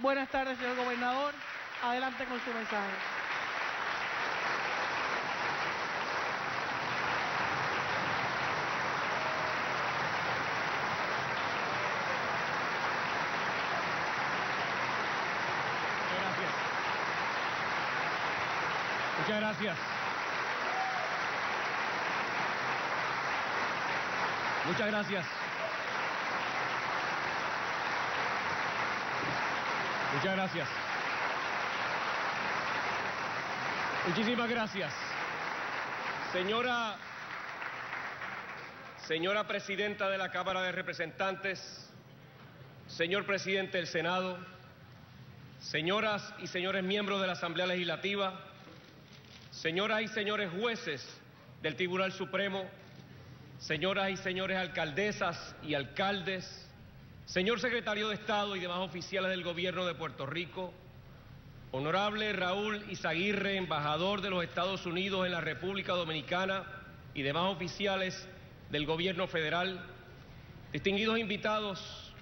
Buenas tardes, señor gobernador. Adelante con su mensaje. Muchas gracias. Muchas gracias. Muchas gracias. Muchísimas gracias. Señora, señora presidenta de la Cámara de Representantes, señor presidente del Senado, señoras y señores miembros de la Asamblea Legislativa, señoras y señores jueces del Tribunal Supremo, señoras y señores alcaldesas y alcaldes, señor secretario de Estado y demás oficiales del Gobierno de Puerto Rico, honorable Raúl Izaguirre, embajador de los Estados Unidos en la República Dominicana y demás oficiales del Gobierno Federal, distinguidos invitados,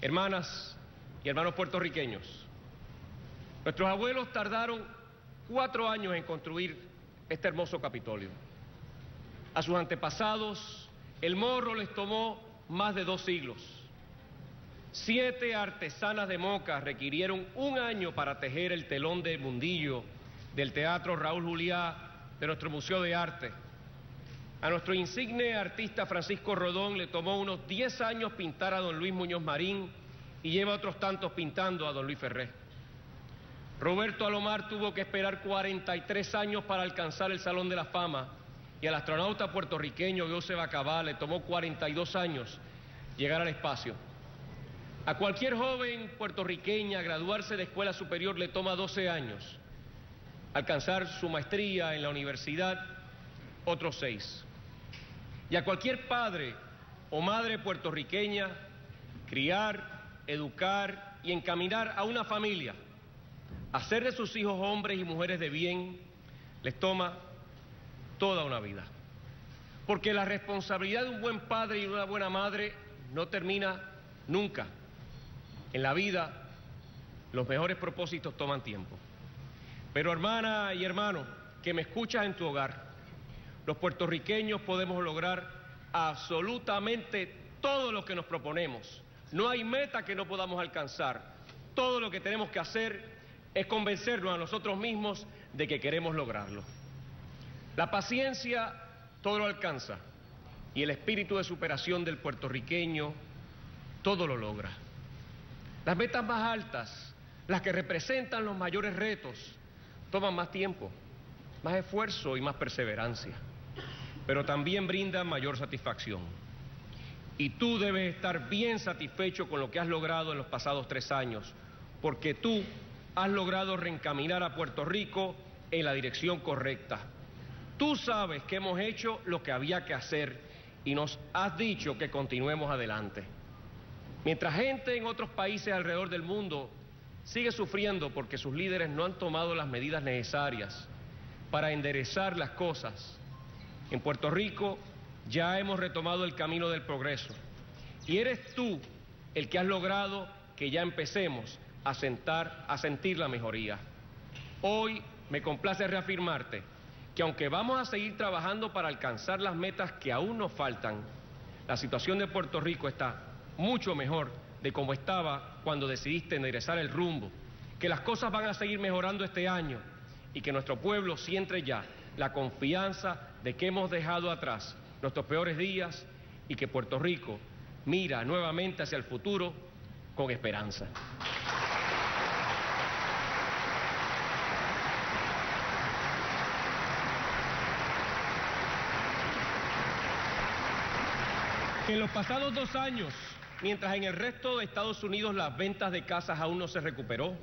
hermanas y hermanos puertorriqueños. Nuestros abuelos tardaron cuatro años en construir este hermoso Capitolio. A sus antepasados, el morro les tomó más de dos siglos. Siete artesanas de Moca requirieron un año para tejer el telón de mundillo del Teatro Raúl Juliá de nuestro Museo de Arte. A nuestro insigne artista Francisco Rodón le tomó unos diez años pintar a don Luis Muñoz Marín y lleva otros tantos pintando a don Luis Ferré. Roberto Alomar tuvo que esperar 43 años para alcanzar el Salón de la Fama y al astronauta puertorriqueño José Bacabá le tomó 42 años llegar al espacio. A cualquier joven puertorriqueña graduarse de escuela superior le toma 12 años. Alcanzar su maestría en la universidad, otros seis. Y a cualquier padre o madre puertorriqueña, criar, educar y encaminar a una familia hacer de sus hijos hombres y mujeres de bien les toma toda una vida. Porque la responsabilidad de un buen padre y una buena madre no termina nunca. En la vida los mejores propósitos toman tiempo. Pero hermana y hermano, que me escuchas en tu hogar, los puertorriqueños podemos lograr absolutamente todo lo que nos proponemos. No hay meta que no podamos alcanzar. Todo lo que tenemos que hacer es convencernos a nosotros mismos de que queremos lograrlo. La paciencia todo lo alcanza y el espíritu de superación del puertorriqueño todo lo logra. Las metas más altas, las que representan los mayores retos, toman más tiempo, más esfuerzo y más perseverancia, pero también brindan mayor satisfacción. Y tú debes estar bien satisfecho con lo que has logrado en los pasados tres años, porque tú has logrado reencaminar a Puerto Rico en la dirección correcta. Tú sabes que hemos hecho lo que había que hacer y nos has dicho que continuemos adelante. Mientras gente en otros países alrededor del mundo sigue sufriendo porque sus líderes no han tomado las medidas necesarias para enderezar las cosas, en Puerto Rico ya hemos retomado el camino del progreso. Y eres tú el que has logrado que ya empecemos a, sentar, a sentir la mejoría. Hoy me complace reafirmarte que aunque vamos a seguir trabajando para alcanzar las metas que aún nos faltan, la situación de Puerto Rico está mucho mejor de como estaba cuando decidiste enderezar el rumbo, que las cosas van a seguir mejorando este año y que nuestro pueblo siente ya la confianza de que hemos dejado atrás nuestros peores días y que Puerto Rico mira nuevamente hacia el futuro con esperanza. En los pasados dos años, mientras en el resto de Estados Unidos las ventas de casas aún no se recuperó,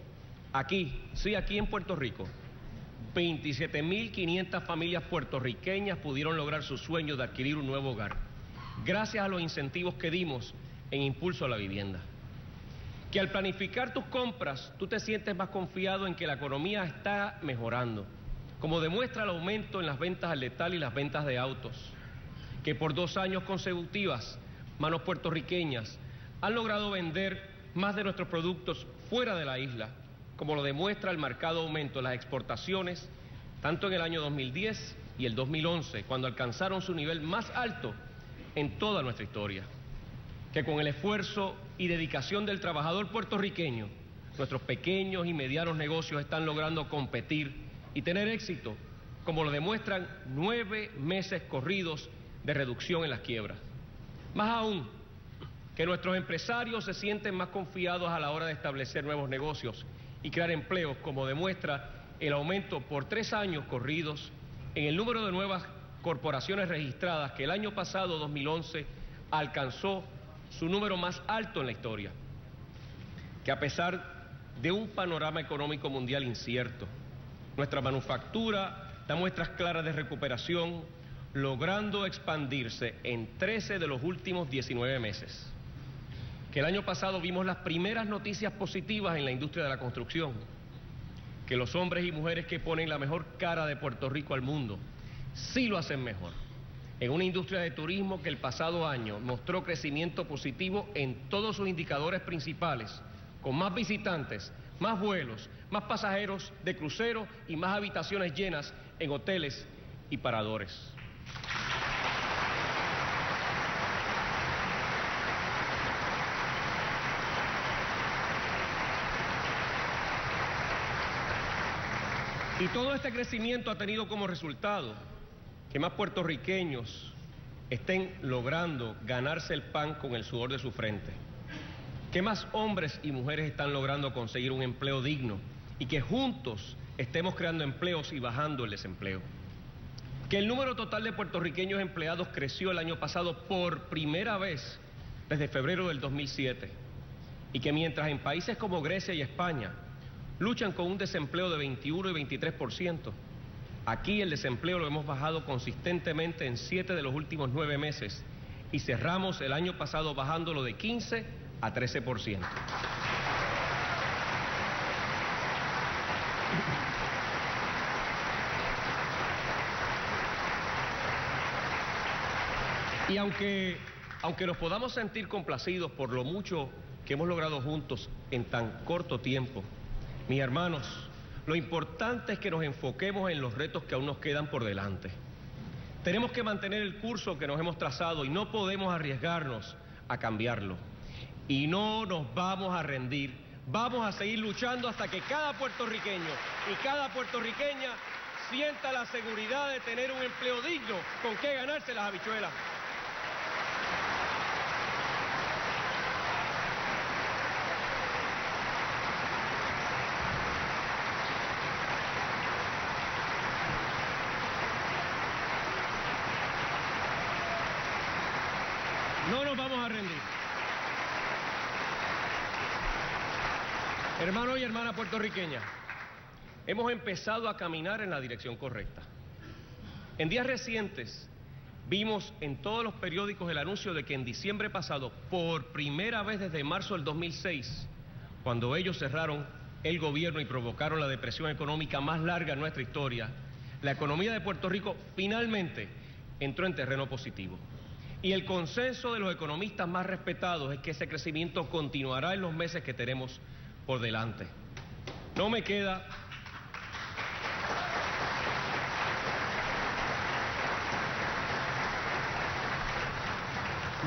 aquí, sí, aquí en Puerto Rico, 27.500 familias puertorriqueñas pudieron lograr su sueño de adquirir un nuevo hogar, gracias a los incentivos que dimos en impulso a la vivienda. Que al planificar tus compras tú te sientes más confiado en que la economía está mejorando, como demuestra el aumento en las ventas al letal y las ventas de autos que por dos años consecutivas manos puertorriqueñas han logrado vender más de nuestros productos fuera de la isla, como lo demuestra el marcado aumento de las exportaciones, tanto en el año 2010 y el 2011, cuando alcanzaron su nivel más alto en toda nuestra historia. Que con el esfuerzo y dedicación del trabajador puertorriqueño, nuestros pequeños y medianos negocios están logrando competir y tener éxito, como lo demuestran nueve meses corridos de reducción en las quiebras. Más aún, que nuestros empresarios se sienten más confiados a la hora de establecer nuevos negocios y crear empleos, como demuestra el aumento por tres años corridos en el número de nuevas corporaciones registradas que el año pasado, 2011, alcanzó su número más alto en la historia. Que a pesar de un panorama económico mundial incierto, nuestra manufactura da muestras claras de recuperación, logrando expandirse en 13 de los últimos 19 meses. Que el año pasado vimos las primeras noticias positivas en la industria de la construcción. Que los hombres y mujeres que ponen la mejor cara de Puerto Rico al mundo sí lo hacen mejor. En una industria de turismo que el pasado año mostró crecimiento positivo en todos sus indicadores principales, con más visitantes, más vuelos, más pasajeros de crucero y más habitaciones llenas en hoteles y paradores. Y todo este crecimiento ha tenido como resultado que más puertorriqueños estén logrando ganarse el pan con el sudor de su frente, que más hombres y mujeres están logrando conseguir un empleo digno y que juntos estemos creando empleos y bajando el desempleo. Que el número total de puertorriqueños empleados creció el año pasado por primera vez desde febrero del 2007 y que mientras en países como Grecia y España luchan con un desempleo de 21 y 23%. Aquí el desempleo lo hemos bajado consistentemente en siete de los últimos nueve meses y cerramos el año pasado bajándolo de 15 a 13%. Y aunque, aunque nos podamos sentir complacidos por lo mucho que hemos logrado juntos en tan corto tiempo, mis hermanos, lo importante es que nos enfoquemos en los retos que aún nos quedan por delante. Tenemos que mantener el curso que nos hemos trazado y no podemos arriesgarnos a cambiarlo. Y no nos vamos a rendir. Vamos a seguir luchando hasta que cada puertorriqueño y cada puertorriqueña sienta la seguridad de tener un empleo digno con que ganarse las habichuelas. No nos a rendir. Hermano y hermana puertorriqueña, hemos empezado a caminar en la dirección correcta. En días recientes vimos en todos los periódicos el anuncio de que en diciembre pasado, por primera vez desde marzo del 2006, cuando ellos cerraron el gobierno y provocaron la depresión económica más larga en nuestra historia, la economía de Puerto Rico finalmente entró en terreno positivo. Y el consenso de los economistas más respetados es que ese crecimiento continuará en los meses que tenemos por delante. No me queda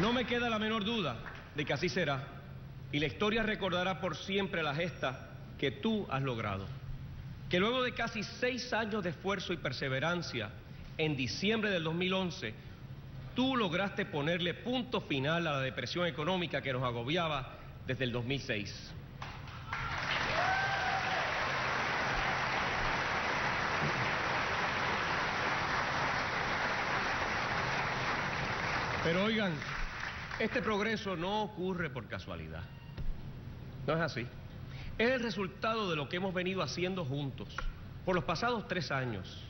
No me queda la menor duda de que así será. Y la historia recordará por siempre la gesta que tú has logrado. Que luego de casi seis años de esfuerzo y perseverancia, en diciembre del 2011, tú lograste ponerle punto final a la depresión económica que nos agobiaba desde el 2006. Pero oigan, este progreso no ocurre por casualidad. No es así. Es el resultado de lo que hemos venido haciendo juntos por los pasados tres años.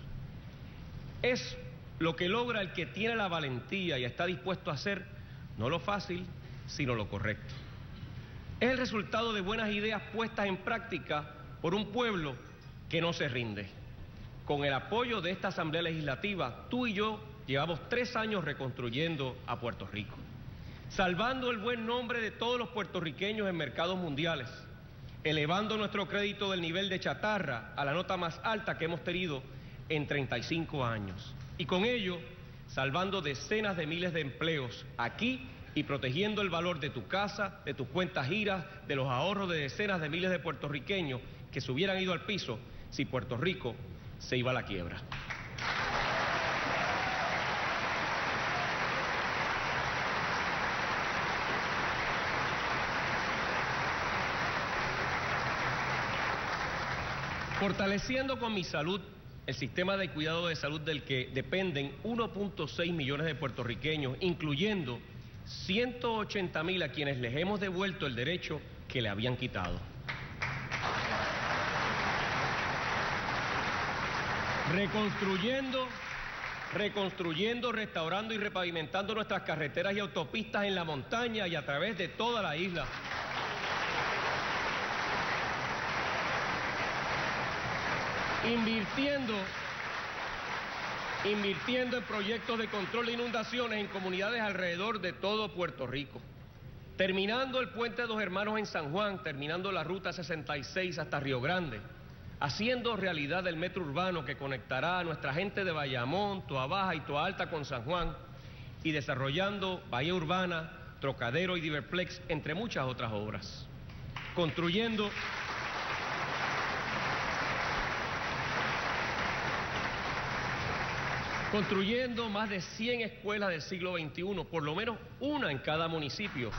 Es lo que logra el que tiene la valentía y está dispuesto a hacer no lo fácil, sino lo correcto. Es el resultado de buenas ideas puestas en práctica por un pueblo que no se rinde. Con el apoyo de esta Asamblea Legislativa, tú y yo llevamos tres años reconstruyendo a Puerto Rico. salvando el buen nombre de todos los puertorriqueños en mercados mundiales, elevando nuestro crédito del nivel de chatarra a la nota más alta que hemos tenido en 35 años. Y con ello, salvando decenas de miles de empleos aquí y protegiendo el valor de tu casa, de tus cuentas giras, de los ahorros de decenas de miles de puertorriqueños que se hubieran ido al piso si Puerto Rico se iba a la quiebra. Fortaleciendo con mi salud el sistema de cuidado de salud del que dependen 1.6 millones de puertorriqueños, incluyendo 180 mil a quienes les hemos devuelto el derecho que le habían quitado. Reconstruyendo, reconstruyendo, restaurando y repavimentando nuestras carreteras y autopistas en la montaña y a través de toda la isla. Invirtiendo invirtiendo en proyectos de control de inundaciones en comunidades alrededor de todo Puerto Rico. Terminando el puente de los hermanos en San Juan, terminando la ruta 66 hasta Río Grande, haciendo realidad el metro urbano que conectará a nuestra gente de Bayamón, Toa Baja y Toa Alta con San Juan, y desarrollando Bahía Urbana, Trocadero y Diverplex, entre muchas otras obras. Construyendo construyendo más de 100 escuelas del siglo XXI, por lo menos una en cada municipio.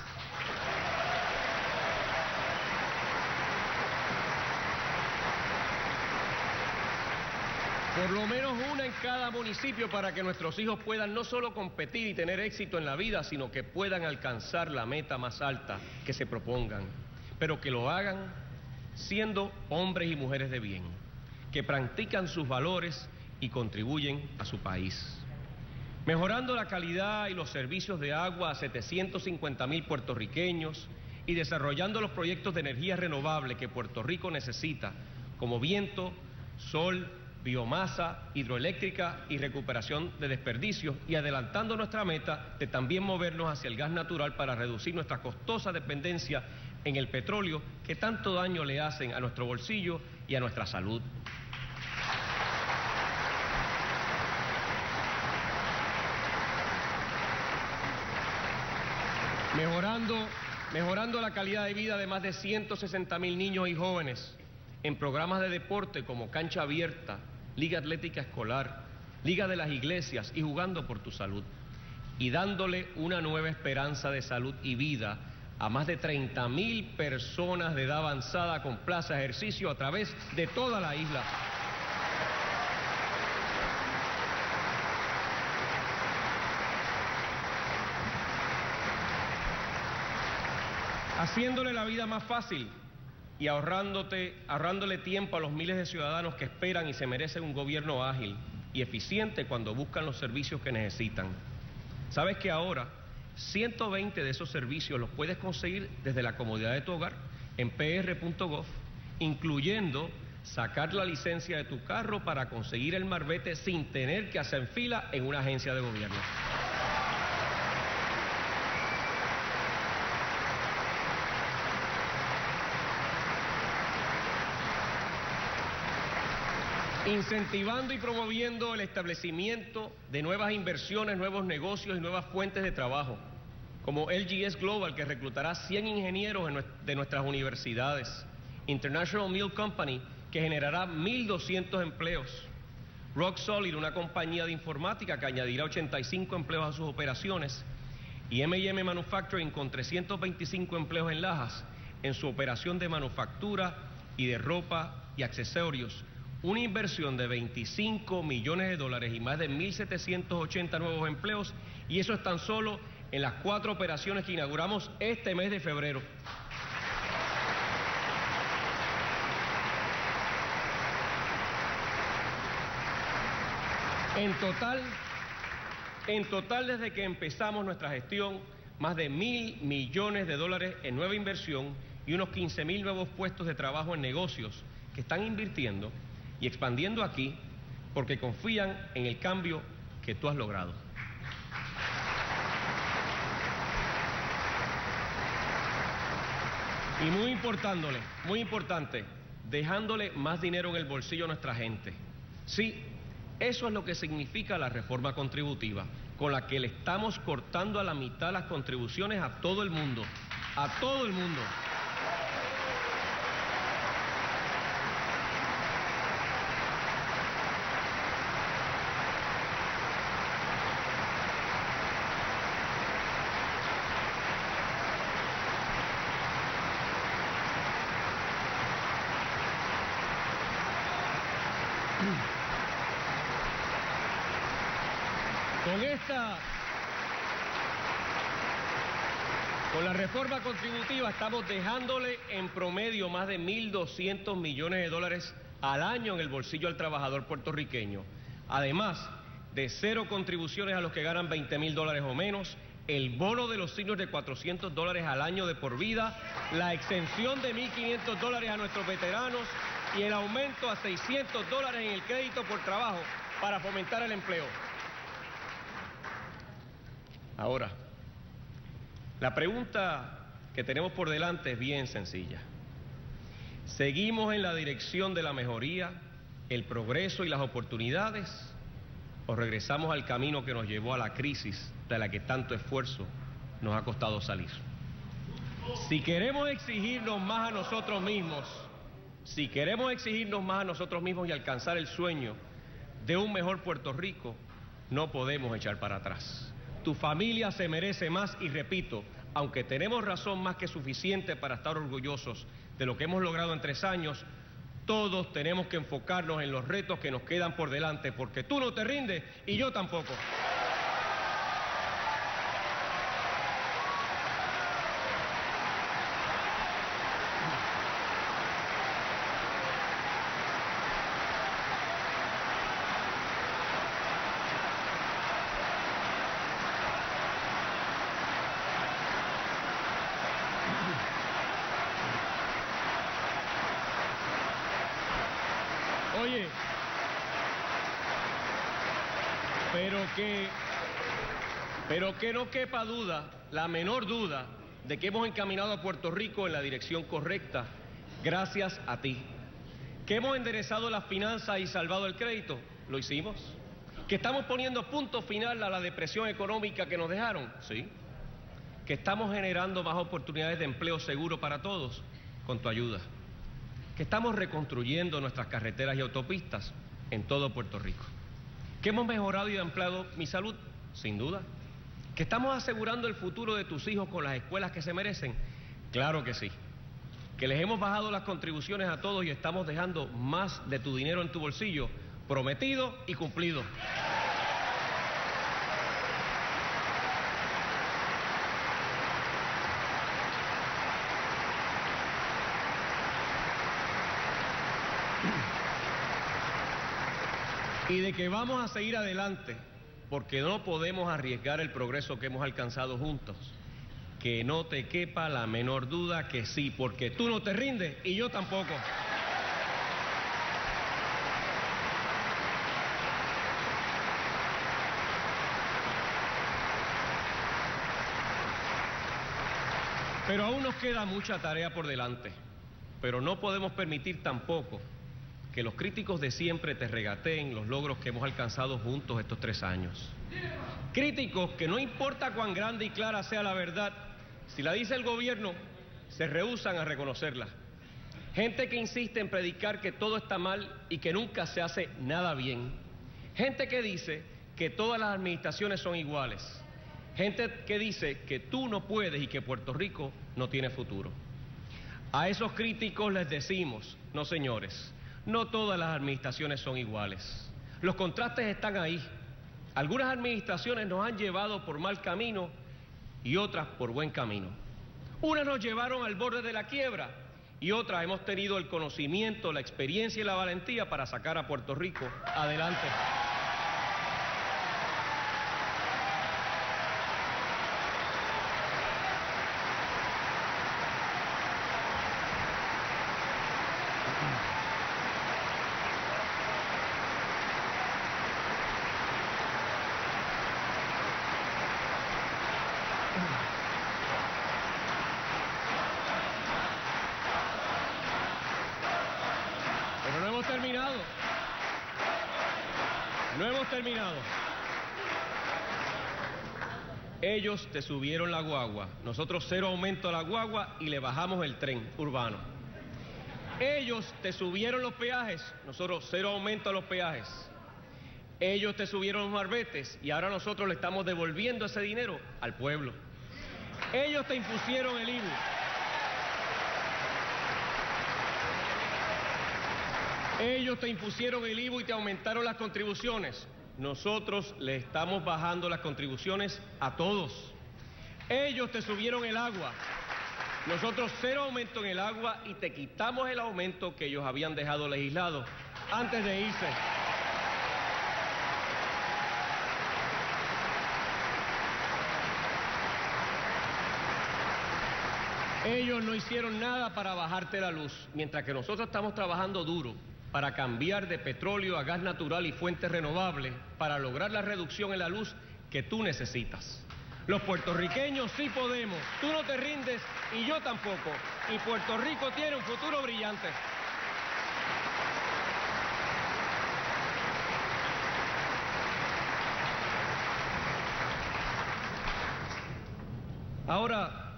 Por lo menos una en cada municipio para que nuestros hijos puedan no solo competir y tener éxito en la vida, sino que puedan alcanzar la meta más alta que se propongan, pero que lo hagan siendo hombres y mujeres de bien, que practican sus valores y contribuyen a su país. Mejorando la calidad y los servicios de agua a 750 mil puertorriqueños y desarrollando los proyectos de energía renovable que Puerto Rico necesita, como viento, sol, biomasa, hidroeléctrica y recuperación de desperdicios y adelantando nuestra meta de también movernos hacia el gas natural para reducir nuestra costosa dependencia en el petróleo que tanto daño le hacen a nuestro bolsillo y a nuestra salud. Mejorando, la calidad de vida de más de 160 mil niños y jóvenes en programas de deporte como Cancha Abierta, Liga Atlética Escolar, Liga de las Iglesias y Jugando por tu Salud, y dándole una nueva esperanza de salud y vida a más de 30 mil personas de edad avanzada con plaza ejercicio a través de toda la isla. Haciéndole la vida más fácil y ahorrándote, ahorrándole tiempo a los miles de ciudadanos que esperan y se merecen un gobierno ágil y eficiente cuando buscan los servicios que necesitan. ¿Sabes que ahora 120 de esos servicios los puedes conseguir desde la comodidad de tu hogar en pr.gov, incluyendo sacar la licencia de tu carro para conseguir el marbete sin tener que hacer fila en una agencia de gobierno? Incentivando y promoviendo el establecimiento de nuevas inversiones, nuevos negocios y nuevas fuentes de trabajo, como LGS Global, que reclutará 100 ingenieros de nuestras universidades, International Mill Company, que generará 1.200 empleos, Rock Solid, una compañía de informática que añadirá 85 empleos a sus operaciones, y M&M Manufacturing con 325 empleos en Lajas en su operación de manufactura y de ropa y accesorios una inversión de 25 millones de dólares y más de 1.780 nuevos empleos, y eso es tan solo en las cuatro operaciones que inauguramos este mes de febrero. En total, en total desde que empezamos nuestra gestión, más de mil millones de dólares en nueva inversión y unos 15 mil nuevos puestos de trabajo en negocios que están invirtiendo y expandiendo aquí porque confían en el cambio que tú has logrado. Y muy importándole, muy importante, dejándole más dinero en el bolsillo a nuestra gente. Sí, eso es lo que significa la reforma contributiva, con la que le estamos cortando a la mitad las contribuciones a todo el mundo, a todo el mundo. Reforma contributiva estamos dejándole en promedio más de 1.200 millones de dólares al año en el bolsillo al trabajador puertorriqueño. Además de cero contribuciones a los que ganan 20 mil dólares o menos, el bono de los signos de 400 dólares al año de por vida, la exención de 1.500 dólares a nuestros veteranos y el aumento a 600 dólares en el crédito por trabajo para fomentar el empleo. Ahora, la pregunta que tenemos por delante es bien sencilla. ¿Seguimos en la dirección de la mejoría, el progreso y las oportunidades? ¿O regresamos al camino que nos llevó a la crisis de la que tanto esfuerzo nos ha costado salir? Si queremos exigirnos más a nosotros mismos, si queremos exigirnos más a nosotros mismos y alcanzar el sueño de un mejor Puerto Rico, no podemos echar para atrás. Tu familia se merece más y repito, aunque tenemos razón más que suficiente para estar orgullosos de lo que hemos logrado en tres años, todos tenemos que enfocarnos en los retos que nos quedan por delante, porque tú no te rindes y yo tampoco. Oye, pero que, que no quepa duda, la menor duda, de que hemos encaminado a Puerto Rico en la dirección correcta, gracias a ti. Que hemos enderezado las finanzas y salvado el crédito, lo hicimos. Que estamos poniendo punto final a la depresión económica que nos dejaron, sí. Que estamos generando más oportunidades de empleo seguro para todos, con tu ayuda que estamos reconstruyendo nuestras carreteras y autopistas en todo Puerto Rico, que hemos mejorado y ampliado mi salud, sin duda, que estamos asegurando el futuro de tus hijos con las escuelas que se merecen, claro que sí, que les hemos bajado las contribuciones a todos y estamos dejando más de tu dinero en tu bolsillo, prometido y cumplido. y de que vamos a seguir adelante porque no podemos arriesgar el progreso que hemos alcanzado juntos. Que no te quepa la menor duda que sí, porque tú no te rindes y yo tampoco. Pero aún nos queda mucha tarea por delante, pero no podemos permitir tampoco que los críticos de siempre te regateen los logros que hemos alcanzado juntos estos tres años. Críticos que no importa cuán grande y clara sea la verdad, si la dice el gobierno, se rehusan a reconocerla. Gente que insiste en predicar que todo está mal y que nunca se hace nada bien. Gente que dice que todas las administraciones son iguales. Gente que dice que tú no puedes y que Puerto Rico no tiene futuro. A esos críticos les decimos, no señores, no todas las administraciones son iguales. Los contrastes están ahí. Algunas administraciones nos han llevado por mal camino y otras por buen camino. Unas nos llevaron al borde de la quiebra y otras hemos tenido el conocimiento, la experiencia y la valentía para sacar a Puerto Rico adelante. Ellos te subieron la guagua, nosotros cero aumento a la guagua y le bajamos el tren urbano. Ellos te subieron los peajes, nosotros cero aumento a los peajes. Ellos te subieron los marbetes y ahora nosotros le estamos devolviendo ese dinero al pueblo. Ellos te impusieron el IBU. Ellos te impusieron el IVU y te aumentaron las contribuciones. Nosotros le estamos bajando las contribuciones a todos. Ellos te subieron el agua. Nosotros cero aumento en el agua y te quitamos el aumento que ellos habían dejado legislado antes de irse. Ellos no hicieron nada para bajarte la luz, mientras que nosotros estamos trabajando duro para cambiar de petróleo a gas natural y fuentes renovables para lograr la reducción en la luz que tú necesitas. Los puertorriqueños sí podemos, tú no te rindes y yo tampoco. Y Puerto Rico tiene un futuro brillante. Ahora,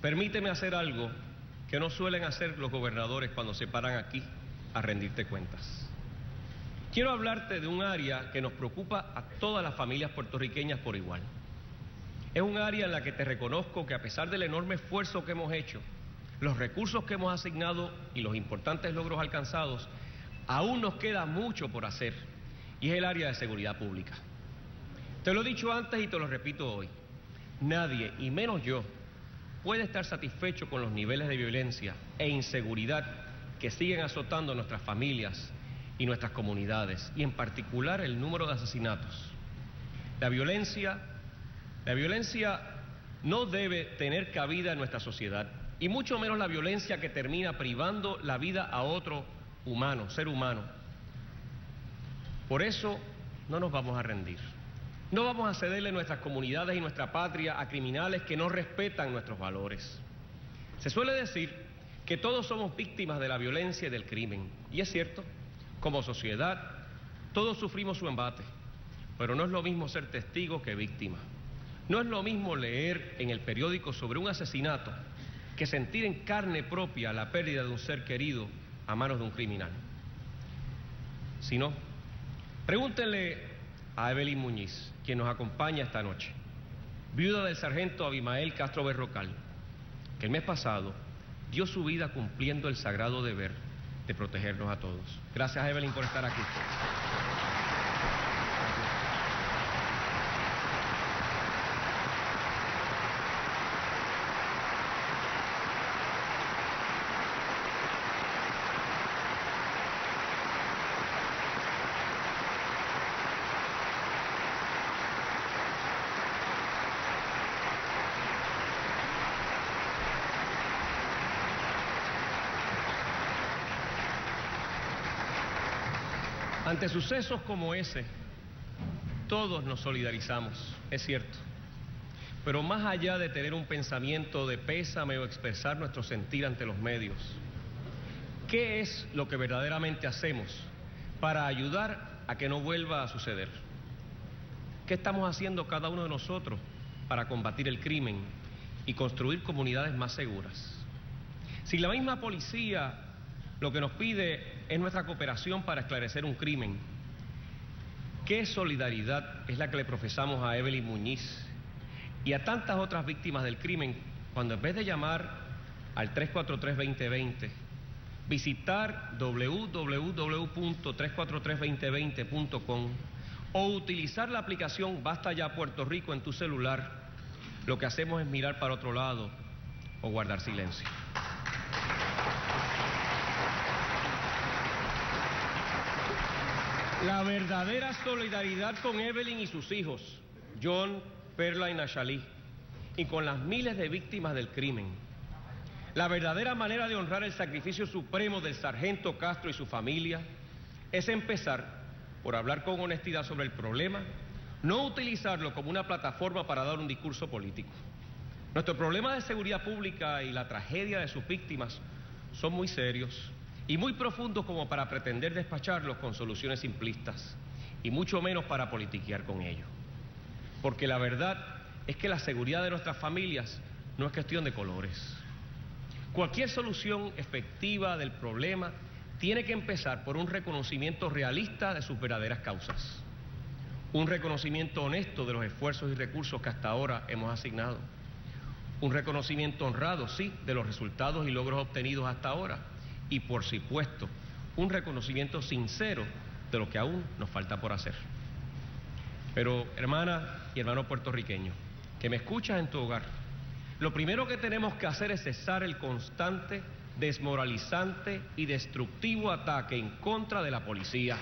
permíteme hacer algo que no suelen hacer los gobernadores cuando se paran aquí a rendirte cuentas. Quiero hablarte de un área que nos preocupa a todas las familias puertorriqueñas por igual. Es un área en la que te reconozco que a pesar del enorme esfuerzo que hemos hecho, los recursos que hemos asignado y los importantes logros alcanzados, aún nos queda mucho por hacer, y es el área de seguridad pública. Te lo he dicho antes y te lo repito hoy. Nadie, y menos yo, puede estar satisfecho con los niveles de violencia e inseguridad que siguen azotando nuestras familias y nuestras comunidades, y en particular el número de asesinatos. La violencia, la violencia no debe tener cabida en nuestra sociedad, y mucho menos la violencia que termina privando la vida a otro humano, ser humano. Por eso no nos vamos a rendir. No vamos a cederle nuestras comunidades y nuestra patria a criminales que no respetan nuestros valores. Se suele decir que todos somos víctimas de la violencia y del crimen. Y es cierto, como sociedad, todos sufrimos su embate, pero no es lo mismo ser testigo que víctima. No es lo mismo leer en el periódico sobre un asesinato que sentir en carne propia la pérdida de un ser querido a manos de un criminal. Si no, pregúntenle a Evelyn Muñiz, quien nos acompaña esta noche, viuda del sargento Abimael Castro Berrocal, que el mes pasado dio su vida cumpliendo el sagrado deber de protegernos a todos. Gracias, Evelyn, por estar aquí. Ante sucesos como ese, todos nos solidarizamos, es cierto. Pero más allá de tener un pensamiento de pésame o expresar nuestro sentir ante los medios, ¿qué es lo que verdaderamente hacemos para ayudar a que no vuelva a suceder? ¿Qué estamos haciendo cada uno de nosotros para combatir el crimen y construir comunidades más seguras? Si la misma policía lo que nos pide es nuestra cooperación para esclarecer un crimen. ¿Qué solidaridad es la que le profesamos a Evelyn Muñiz y a tantas otras víctimas del crimen cuando en vez de llamar al 343-2020, visitar www.343-2020.com o utilizar la aplicación Basta ya Puerto Rico en tu celular, lo que hacemos es mirar para otro lado o guardar silencio. La verdadera solidaridad con Evelyn y sus hijos, John, Perla y Nashali, y con las miles de víctimas del crimen. La verdadera manera de honrar el sacrificio supremo del sargento Castro y su familia es empezar por hablar con honestidad sobre el problema, no utilizarlo como una plataforma para dar un discurso político. Nuestro problema de seguridad pública y la tragedia de sus víctimas son muy serios y muy profundos como para pretender despacharlos con soluciones simplistas. y mucho menos para politiquear con ellos. Porque la verdad es que la seguridad de nuestras familias no es cuestión de colores. Cualquier solución efectiva del problema tiene que empezar por un reconocimiento realista de sus verdaderas causas, un reconocimiento honesto de los esfuerzos y recursos que hasta ahora hemos asignado, un reconocimiento honrado, sí, de los resultados y logros obtenidos hasta ahora, y por supuesto, un reconocimiento sincero de lo que aún nos falta por hacer. Pero, hermana y hermano puertorriqueño, que me escuchas en tu hogar, lo primero que tenemos que hacer es cesar el constante, desmoralizante y destructivo ataque en contra de la policía.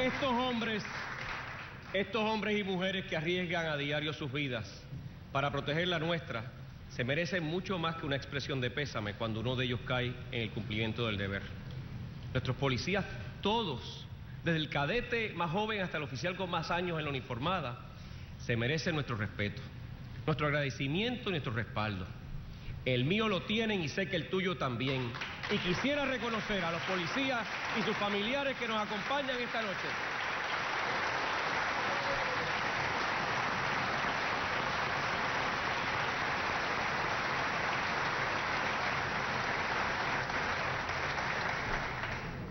Estos hombres, estos hombres y mujeres que arriesgan a diario sus vidas para proteger la nuestra, se merecen mucho más que una expresión de pésame cuando uno de ellos cae en el cumplimiento del deber. Nuestros policías, todos, desde el cadete más joven hasta el oficial con más años en la uniformada, se merecen nuestro respeto, nuestro agradecimiento y nuestro respaldo. El mío lo tienen y sé que el tuyo también. Y quisiera reconocer a los policías y sus familiares que nos acompañan esta noche.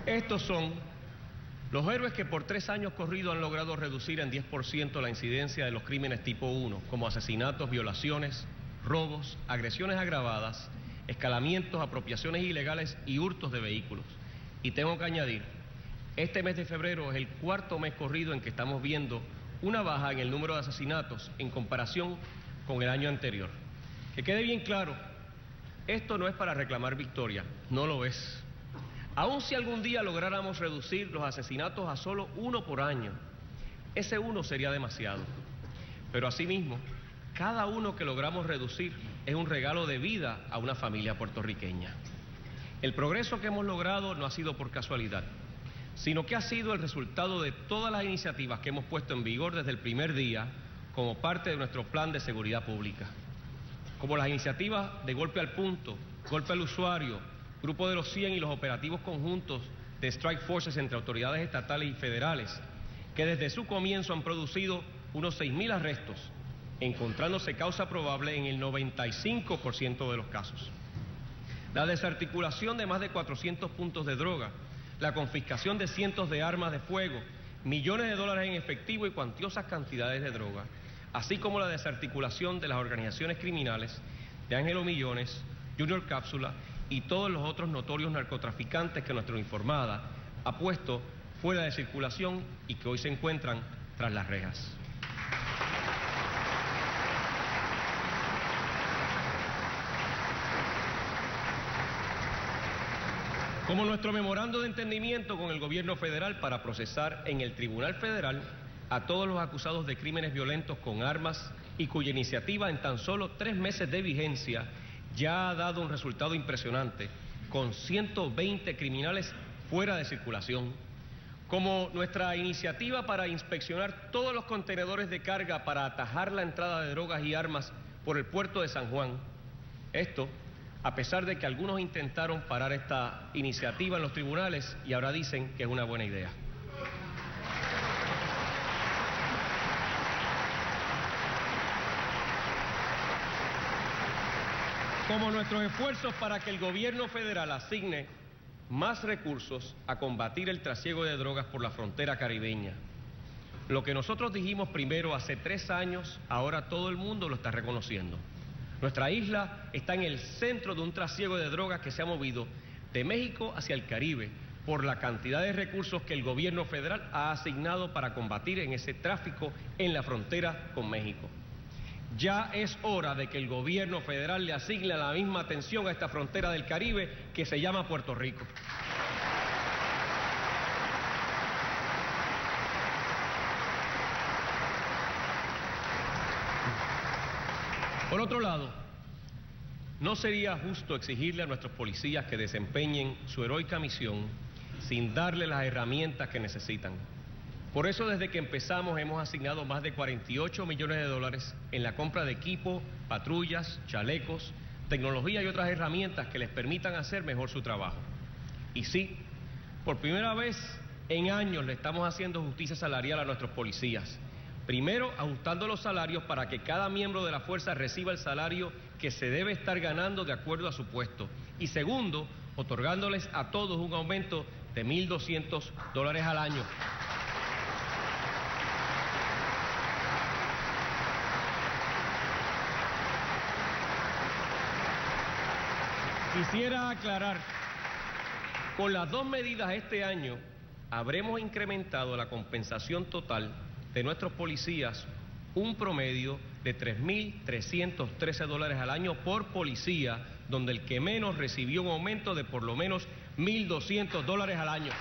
Estos son los héroes que por tres años corridos han logrado reducir en 10% la incidencia de los crímenes tipo 1, como asesinatos, violaciones, robos, agresiones agravadas, escalamientos, apropiaciones ilegales y hurtos de vehículos. Y tengo que añadir, este mes de febrero es el cuarto mes corrido en que estamos viendo una baja en el número de asesinatos en comparación con el año anterior. Que quede bien claro, esto no es para reclamar victoria, no lo es. Aun si algún día lográramos reducir los asesinatos a solo uno por año, ese uno sería demasiado. Pero asimismo, cada uno que logramos reducir es un regalo de vida a una familia puertorriqueña. El progreso que hemos logrado no ha sido por casualidad, sino que ha sido el resultado de todas las iniciativas que hemos puesto en vigor desde el primer día como parte de nuestro plan de seguridad pública, como las iniciativas de golpe al punto, golpe al usuario, Grupo de los 100 y los operativos conjuntos de Strike Forces entre autoridades estatales y federales, que desde su comienzo han producido unos 6.000 arrestos, encontrándose causa probable en el 95% de los casos. La desarticulación de más de 400 puntos de droga, la confiscación de cientos de armas de fuego, millones de dólares en efectivo y cuantiosas cantidades de droga, así como la desarticulación de las organizaciones criminales de Ángelo Millones, Junior Cápsula y todos los otros notorios narcotraficantes que nuestra informada ha puesto fuera de circulación y que hoy se encuentran tras las rejas. Como nuestro memorando de entendimiento con el gobierno federal para procesar en el Tribunal Federal a todos los acusados de crímenes violentos con armas y cuya iniciativa en tan solo tres meses de vigencia ya ha dado un resultado impresionante, con 120 criminales fuera de circulación, como nuestra iniciativa para inspeccionar todos los contenedores de carga para atajar la entrada de drogas y armas por el puerto de San Juan. Esto, a pesar de que algunos intentaron parar esta iniciativa en los tribunales y ahora dicen que es una buena idea. Nuestros esfuerzos para que el gobierno federal asigne más recursos a combatir el trasiego de drogas por la frontera caribeña. Lo que nosotros dijimos primero hace tres años, ahora todo el mundo lo está reconociendo. Nuestra isla está en el centro de un trasiego de drogas que se ha movido de México hacia el Caribe por la cantidad de recursos que el gobierno federal ha asignado para combatir en ese tráfico en la frontera con México. Ya es hora de que el gobierno federal le asigne la misma atención a esta frontera del Caribe que se llama Puerto Rico. Por otro lado, no sería justo exigirle a nuestros policías que desempeñen su heroica misión sin darle las herramientas que necesitan. Por eso desde que empezamos hemos asignado más de 48 millones de dólares en la compra de equipo, patrullas, chalecos, tecnología y otras herramientas que les permitan hacer mejor su trabajo. Y sí, por primera vez en años le estamos haciendo justicia salarial a nuestros policías. Primero, ajustando los salarios para que cada miembro de la fuerza reciba el salario que se debe estar ganando de acuerdo a su puesto. Y segundo, otorgándoles a todos un aumento de 1.200 dólares al año. Quisiera aclarar, con las dos medidas este año habremos incrementado la compensación total de nuestros policías un promedio de 3.313 dólares al año por policía, donde el que menos recibió un aumento de por lo menos 1.200 dólares al año.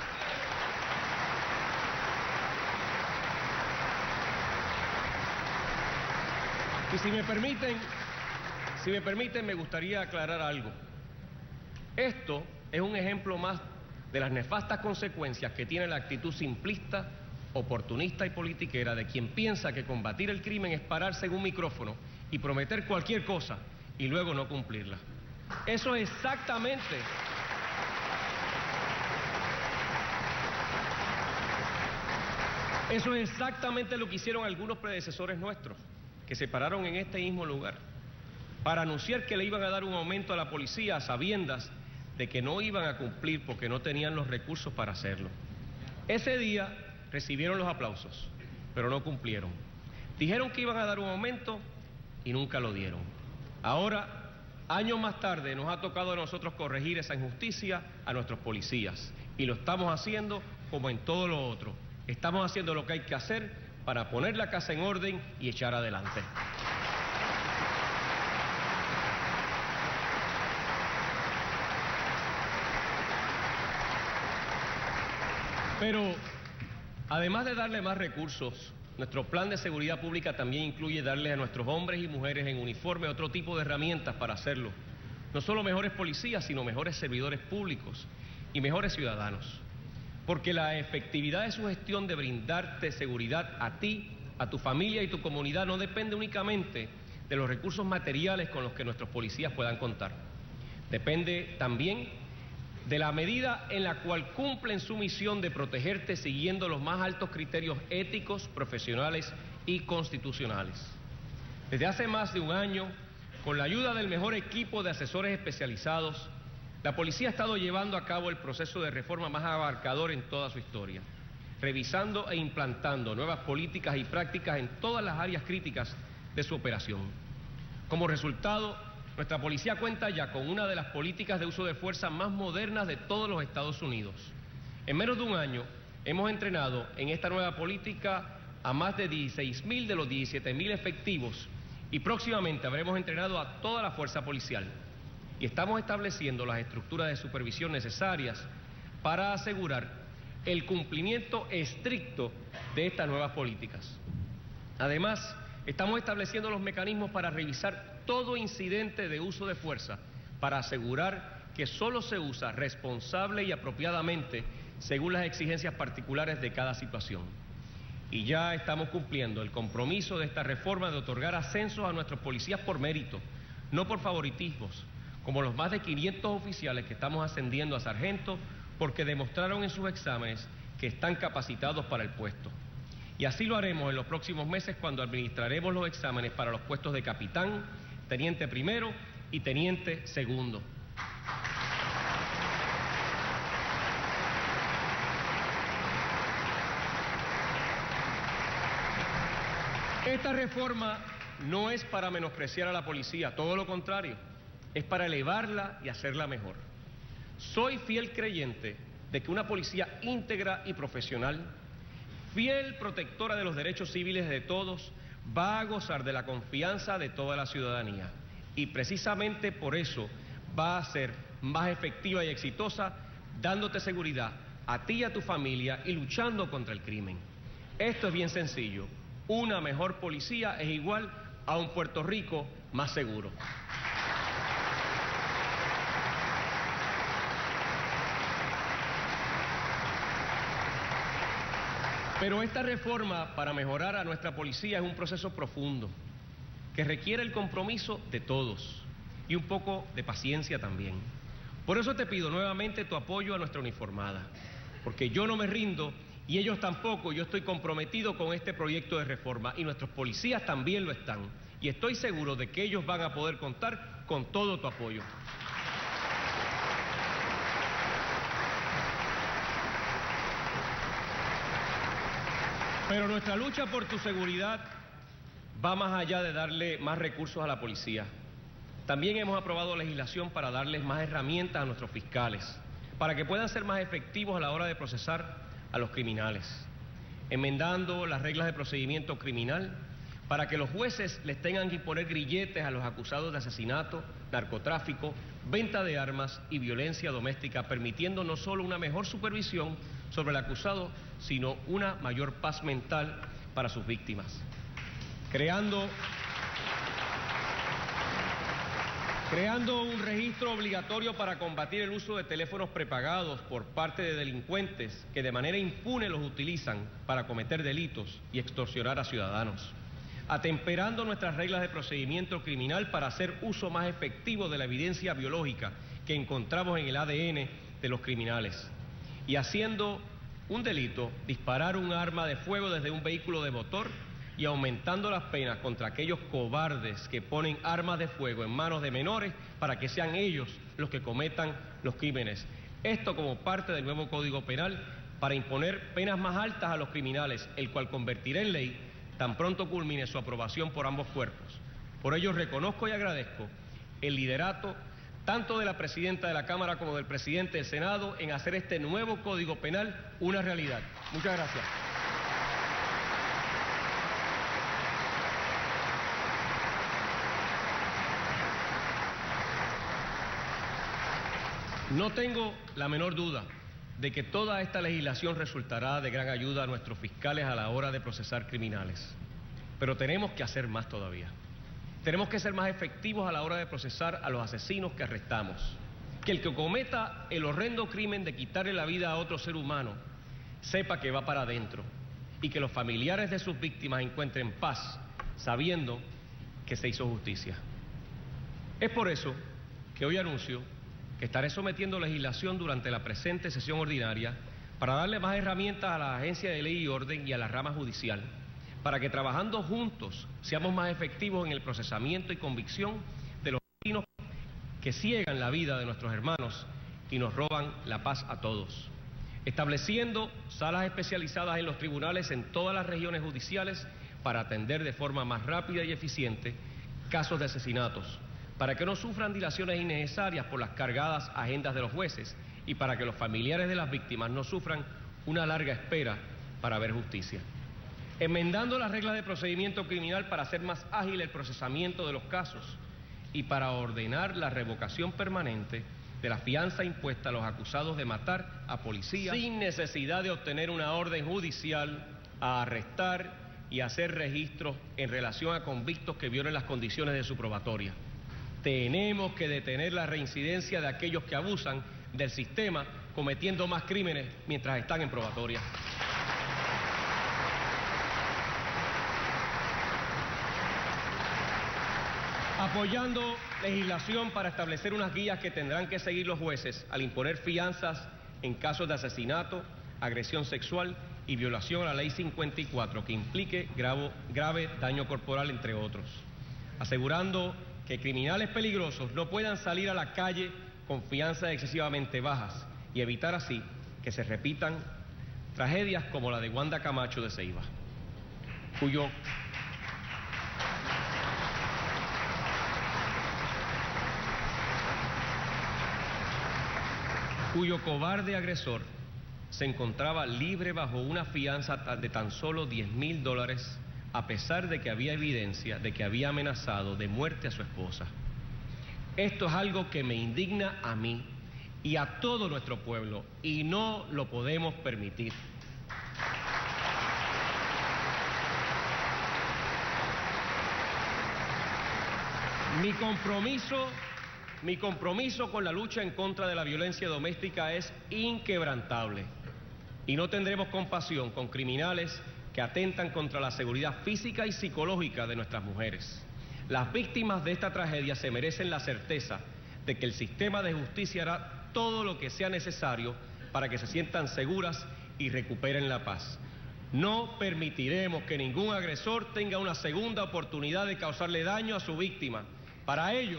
Y si me permiten, si me permiten, me gustaría aclarar algo. Esto es un ejemplo más de las nefastas consecuencias que tiene la actitud simplista oportunista y politiquera de quien piensa que combatir el crimen es pararse en un micrófono y prometer cualquier cosa y luego no cumplirla. Eso es exactamente... Eso es exactamente lo que hicieron algunos predecesores nuestros, que se pararon en este mismo lugar, para anunciar que le iban a dar un aumento a la policía a sabiendas de que no iban a cumplir porque no tenían los recursos para hacerlo. Ese día recibieron los aplausos, pero no cumplieron. Dijeron que iban a dar un aumento y nunca lo dieron. Ahora, años más tarde, nos ha tocado a nosotros corregir esa injusticia a nuestros policías. Y lo estamos haciendo como en todo lo otro. Estamos haciendo lo que hay que hacer para poner la casa en orden y echar adelante. Pero Además de darle más recursos, nuestro plan de seguridad pública también incluye darle a nuestros hombres y mujeres en uniforme otro tipo de herramientas para hacerlo. No solo mejores policías, sino mejores servidores públicos y mejores ciudadanos. Porque la efectividad de su gestión de brindarte seguridad a ti, a tu familia y tu comunidad no depende únicamente de los recursos materiales con los que nuestros policías puedan contar. Depende también de la medida en la cual cumplen su misión de protegerte siguiendo los más altos criterios éticos, profesionales y constitucionales. Desde hace más de un año, con la ayuda del mejor equipo de asesores especializados, la policía ha estado llevando a cabo el proceso de reforma más abarcador en toda su historia, revisando e implantando nuevas políticas y prácticas en todas las áreas críticas de su operación. Como resultado, nuestra policía cuenta ya con una de las políticas de uso de fuerza más modernas de todos los Estados Unidos. En menos de un año hemos entrenado en esta nueva política a más de 16.000 de los 17.000 efectivos y próximamente habremos entrenado a toda la fuerza policial. Y estamos estableciendo las estructuras de supervisión necesarias para asegurar el cumplimiento estricto de estas nuevas políticas. Además, estamos estableciendo los mecanismos para revisar todo incidente de uso de fuerza para asegurar que solo se usa responsable y apropiadamente según las exigencias particulares de cada situación. Y ya estamos cumpliendo el compromiso de esta reforma de otorgar ascensos a nuestros policías por mérito, no por favoritismos, como los más de 500 oficiales que estamos ascendiendo a sargento porque demostraron en sus exámenes que están capacitados para el puesto. Y así lo haremos en los próximos meses cuando administraremos los exámenes para los puestos de capitán, teniente primero y teniente segundo. Esta reforma no es para menospreciar a la policía, todo lo contrario, es para elevarla y hacerla mejor. Soy fiel creyente de que una policía íntegra y profesional, fiel protectora de los derechos civiles de todos, va a gozar de la confianza de toda la ciudadanía. Y precisamente por eso va a ser más efectiva y exitosa dándote seguridad a ti y a tu familia y luchando contra el crimen. Esto es bien sencillo. Una mejor policía es igual a un Puerto Rico más seguro. Pero esta reforma para mejorar a nuestra policía es un proceso profundo que requiere el compromiso de todos y un poco de paciencia también. Por eso te pido nuevamente tu apoyo a nuestra uniformada, porque yo no me rindo y ellos tampoco, yo estoy comprometido con este proyecto de reforma y nuestros policías también lo están. Y estoy seguro de que ellos van a poder contar con todo tu apoyo. Pero nuestra lucha por tu seguridad va más allá de darle más recursos a la policía. También hemos aprobado legislación para darles más herramientas a nuestros fiscales, para que puedan ser más efectivos a la hora de procesar a los criminales, enmendando las reglas de procedimiento criminal para que los jueces les tengan que imponer grilletes a los acusados de asesinato, narcotráfico, venta de armas y violencia doméstica, permitiendo no solo una mejor supervisión sobre el acusado, sino una mayor paz mental para sus víctimas. Creando creando un registro obligatorio para combatir el uso de teléfonos prepagados por parte de delincuentes que de manera impune los utilizan para cometer delitos y extorsionar a ciudadanos, atemperando nuestras reglas de procedimiento criminal para hacer uso más efectivo de la evidencia biológica que encontramos en el ADN de los criminales y haciendo un delito disparar un arma de fuego desde un vehículo de motor y aumentando las penas contra aquellos cobardes que ponen armas de fuego en manos de menores para que sean ellos los que cometan los crímenes. Esto como parte del nuevo Código Penal para imponer penas más altas a los criminales, el cual convertirá en ley tan pronto culmine su aprobación por ambos cuerpos. Por ello reconozco y agradezco el liderato tanto de la presidenta de la Cámara como del presidente del Senado en hacer este nuevo Código Penal una realidad. Muchas gracias. No tengo la menor duda de que toda esta legislación resultará de gran ayuda a nuestros fiscales a la hora de procesar criminales. Pero tenemos que hacer más todavía. Tenemos que ser más efectivos a la hora de procesar a los asesinos que arrestamos. Que el que cometa el horrendo crimen de quitarle la vida a otro ser humano sepa que va para adentro y que los familiares de sus víctimas encuentren paz sabiendo que se hizo justicia. Es por eso que hoy anuncio que estaré sometiendo legislación durante la presente sesión ordinaria para darle más herramientas a la Agencia de Ley y Orden y a la rama judicial, para que trabajando juntos seamos más efectivos en el procesamiento y convicción de los asesinos que ciegan la vida de nuestros hermanos y nos roban la paz a todos. Estableciendo salas especializadas en los tribunales en todas las regiones judiciales para atender de forma más rápida y eficiente casos de asesinatos, para que no sufran dilaciones innecesarias por las cargadas agendas de los jueces y para que los familiares de las víctimas no sufran una larga espera para ver justicia. Enmendando las reglas de procedimiento criminal para hacer más ágil el procesamiento de los casos y para ordenar la revocación permanente de la fianza impuesta a los acusados de matar a policías sin necesidad de obtener una orden judicial a arrestar y hacer registros en relación a convictos que violen las condiciones de su probatoria. Tenemos que detener la reincidencia de aquellos que abusan del sistema cometiendo más crímenes mientras están en probatoria. Apoyando legislación para establecer unas guías que tendrán que seguir los jueces al imponer fianzas en casos de asesinato, agresión sexual y violación a la ley 54 que implique grave, grave daño corporal, entre otros. Asegurando que criminales peligrosos no puedan salir a la calle con fianzas excesivamente bajas y evitar así que se repitan tragedias como la de Wanda Camacho de Ceiba, cuyo cuyo cobarde agresor se encontraba libre bajo una fianza de tan solo 10 mil dólares a pesar de que había evidencia de que había amenazado de muerte a su esposa. Esto es algo que me indigna a mí y a todo nuestro pueblo y no lo podemos permitir. Mi compromiso, mi compromiso con la lucha en contra de la violencia doméstica es inquebrantable y no tendremos compasión con criminales que atentan contra la seguridad física y psicológica de nuestras mujeres. Las víctimas de esta tragedia se merecen la certeza de que el sistema de justicia hará todo lo que sea necesario para que se sientan seguras y recuperen la paz. No permitiremos que ningún agresor tenga una segunda oportunidad de causarle daño a su víctima. Para ello,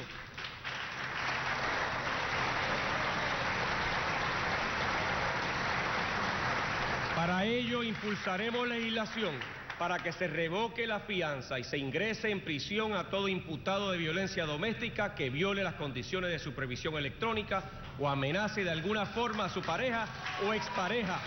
para ello impulsaremos legislación para que se revoque la fianza y se ingrese en prisión a todo imputado de violencia doméstica que viole las condiciones de supervisión electrónica o amenace de alguna forma a su pareja o expareja.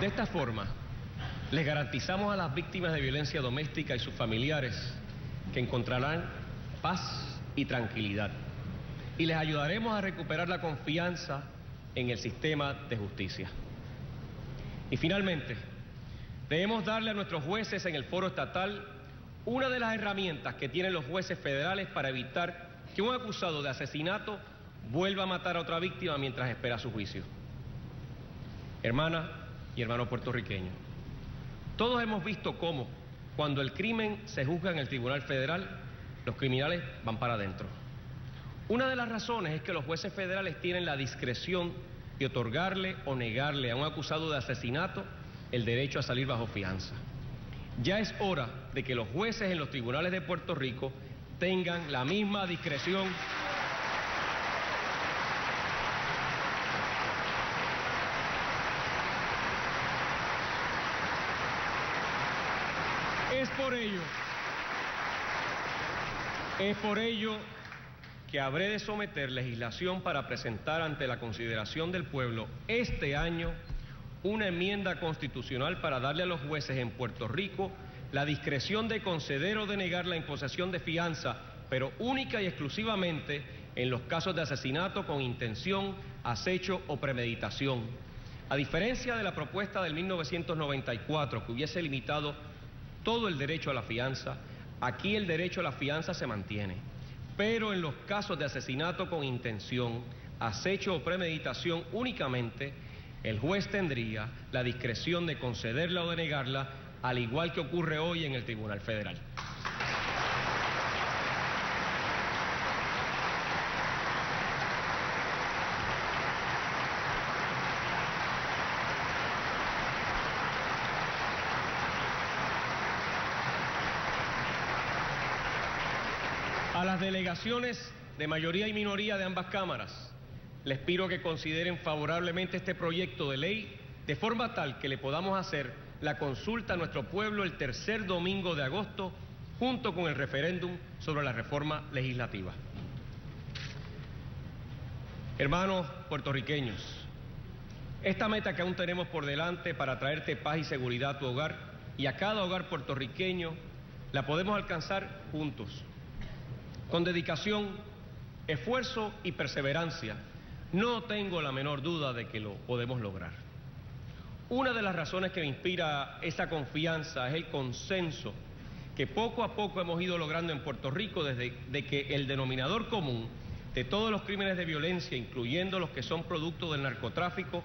De esta forma, les garantizamos a las víctimas de violencia doméstica y sus familiares que encontrarán paz y tranquilidad. Y les ayudaremos a recuperar la confianza en el sistema de justicia. Y finalmente, debemos darle a nuestros jueces en el foro estatal una de las herramientas que tienen los jueces federales para evitar que un acusado de asesinato vuelva a matar a otra víctima mientras espera su juicio. Hermana, y hermano puertorriqueño. Todos hemos visto cómo cuando el crimen se juzga en el Tribunal Federal, los criminales van para adentro. Una de las razones es que los jueces federales tienen la discreción de otorgarle o negarle a un acusado de asesinato el derecho a salir bajo fianza. Ya es hora de que los jueces en los tribunales de Puerto Rico tengan la misma discreción Es por ello, es por ello que habré de someter legislación para presentar ante la consideración del pueblo este año una enmienda constitucional para darle a los jueces en Puerto Rico la discreción de conceder o de negar la imposición de fianza, pero única y exclusivamente en los casos de asesinato con intención, acecho o premeditación. A diferencia de la propuesta del 1994 que hubiese limitado todo el derecho a la fianza. Aquí el derecho a la fianza se mantiene. Pero en los casos de asesinato con intención, acecho o premeditación únicamente, el juez tendría la discreción de concederla o de negarla, al igual que ocurre hoy en el Tribunal Federal. Las delegaciones de mayoría y minoría de ambas cámaras les pido que consideren favorablemente este proyecto de ley de forma tal que le podamos hacer la consulta a nuestro pueblo el tercer domingo de agosto junto con el referéndum sobre la reforma legislativa. Hermanos puertorriqueños, esta meta que aún tenemos por delante para traerte paz y seguridad a tu hogar y a cada hogar puertorriqueño, la podemos alcanzar juntos con dedicación, esfuerzo y perseverancia, no tengo la menor duda de que lo podemos lograr. Una de las razones que me inspira esa confianza es el consenso que poco a poco hemos ido logrando en Puerto Rico desde de que el denominador común de todos los crímenes de violencia, incluyendo los que son producto del narcotráfico,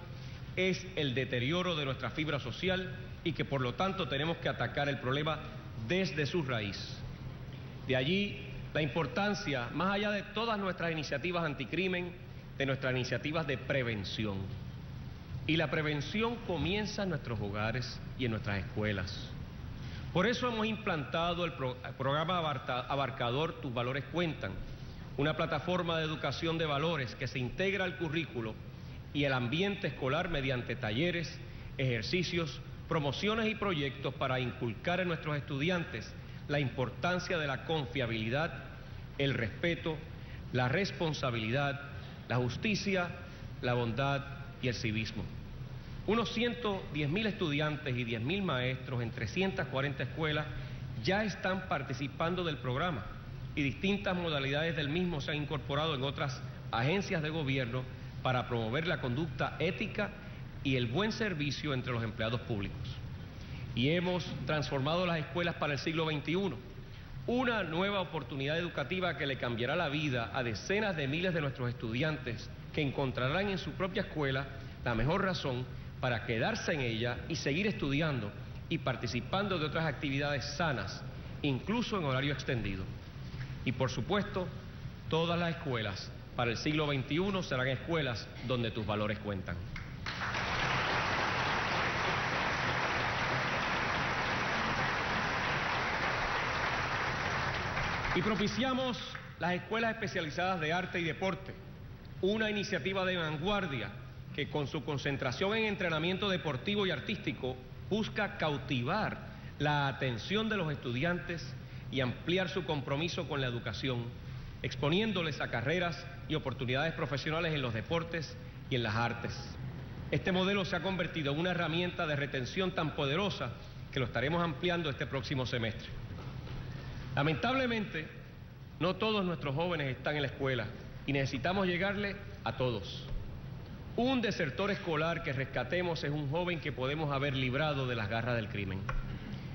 es el deterioro de nuestra fibra social y que por lo tanto tenemos que atacar el problema desde su raíz. De allí la importancia, más allá de todas nuestras iniciativas anticrimen, de nuestras iniciativas de prevención. Y la prevención comienza en nuestros hogares y en nuestras escuelas. Por eso hemos implantado el, programa abarcador Tus Valores Cuentan, una plataforma de educación de valores que se integra al currículo y el ambiente escolar mediante talleres, ejercicios, promociones y proyectos para inculcar en nuestros estudiantes la importancia de la confiabilidad, el respeto, la responsabilidad, la justicia, la bondad y el civismo. Unos 110 mil estudiantes y 10 mil maestros en 340 escuelas ya están participando del programa y distintas modalidades del mismo se han incorporado en otras agencias de gobierno para promover la conducta ética y el buen servicio entre los empleados públicos. Y hemos transformado las escuelas para el siglo XXI, una nueva oportunidad educativa que le cambiará la vida a decenas de miles de nuestros estudiantes que encontrarán en su propia escuela la mejor razón para quedarse en ella y seguir estudiando y participando de otras actividades sanas, incluso en horario extendido. Y por supuesto, todas las escuelas para el siglo XXI serán escuelas donde tus valores cuentan. Y propiciamos las escuelas especializadas de arte y deporte, una iniciativa de vanguardia que con su concentración en entrenamiento deportivo y artístico busca cautivar la atención de los estudiantes y ampliar su compromiso con la educación, exponiéndoles a carreras y oportunidades profesionales en los deportes y en las artes. Este modelo se ha convertido en una herramienta de retención tan poderosa que lo estaremos ampliando este próximo semestre. Lamentablemente, no todos nuestros jóvenes están en la escuela y necesitamos llegarle a todos. Un desertor escolar que rescatemos es un joven que podemos haber librado de las garras del crimen.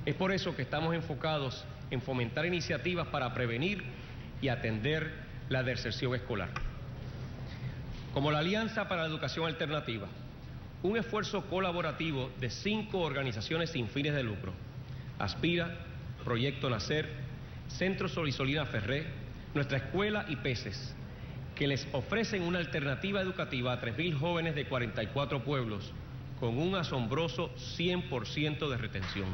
Es por eso que estamos enfocados en fomentar iniciativas para prevenir y atender la deserción escolar. Como la Alianza para la Educación Alternativa, un esfuerzo colaborativo de cinco organizaciones sin fines de lucro, Aspira, Proyecto Nacer, Centro Solisolina Ferré, Nuestra Escuela y Peces, que les ofrecen una alternativa educativa a 3.000 jóvenes de 44 pueblos con un asombroso 100% de retención.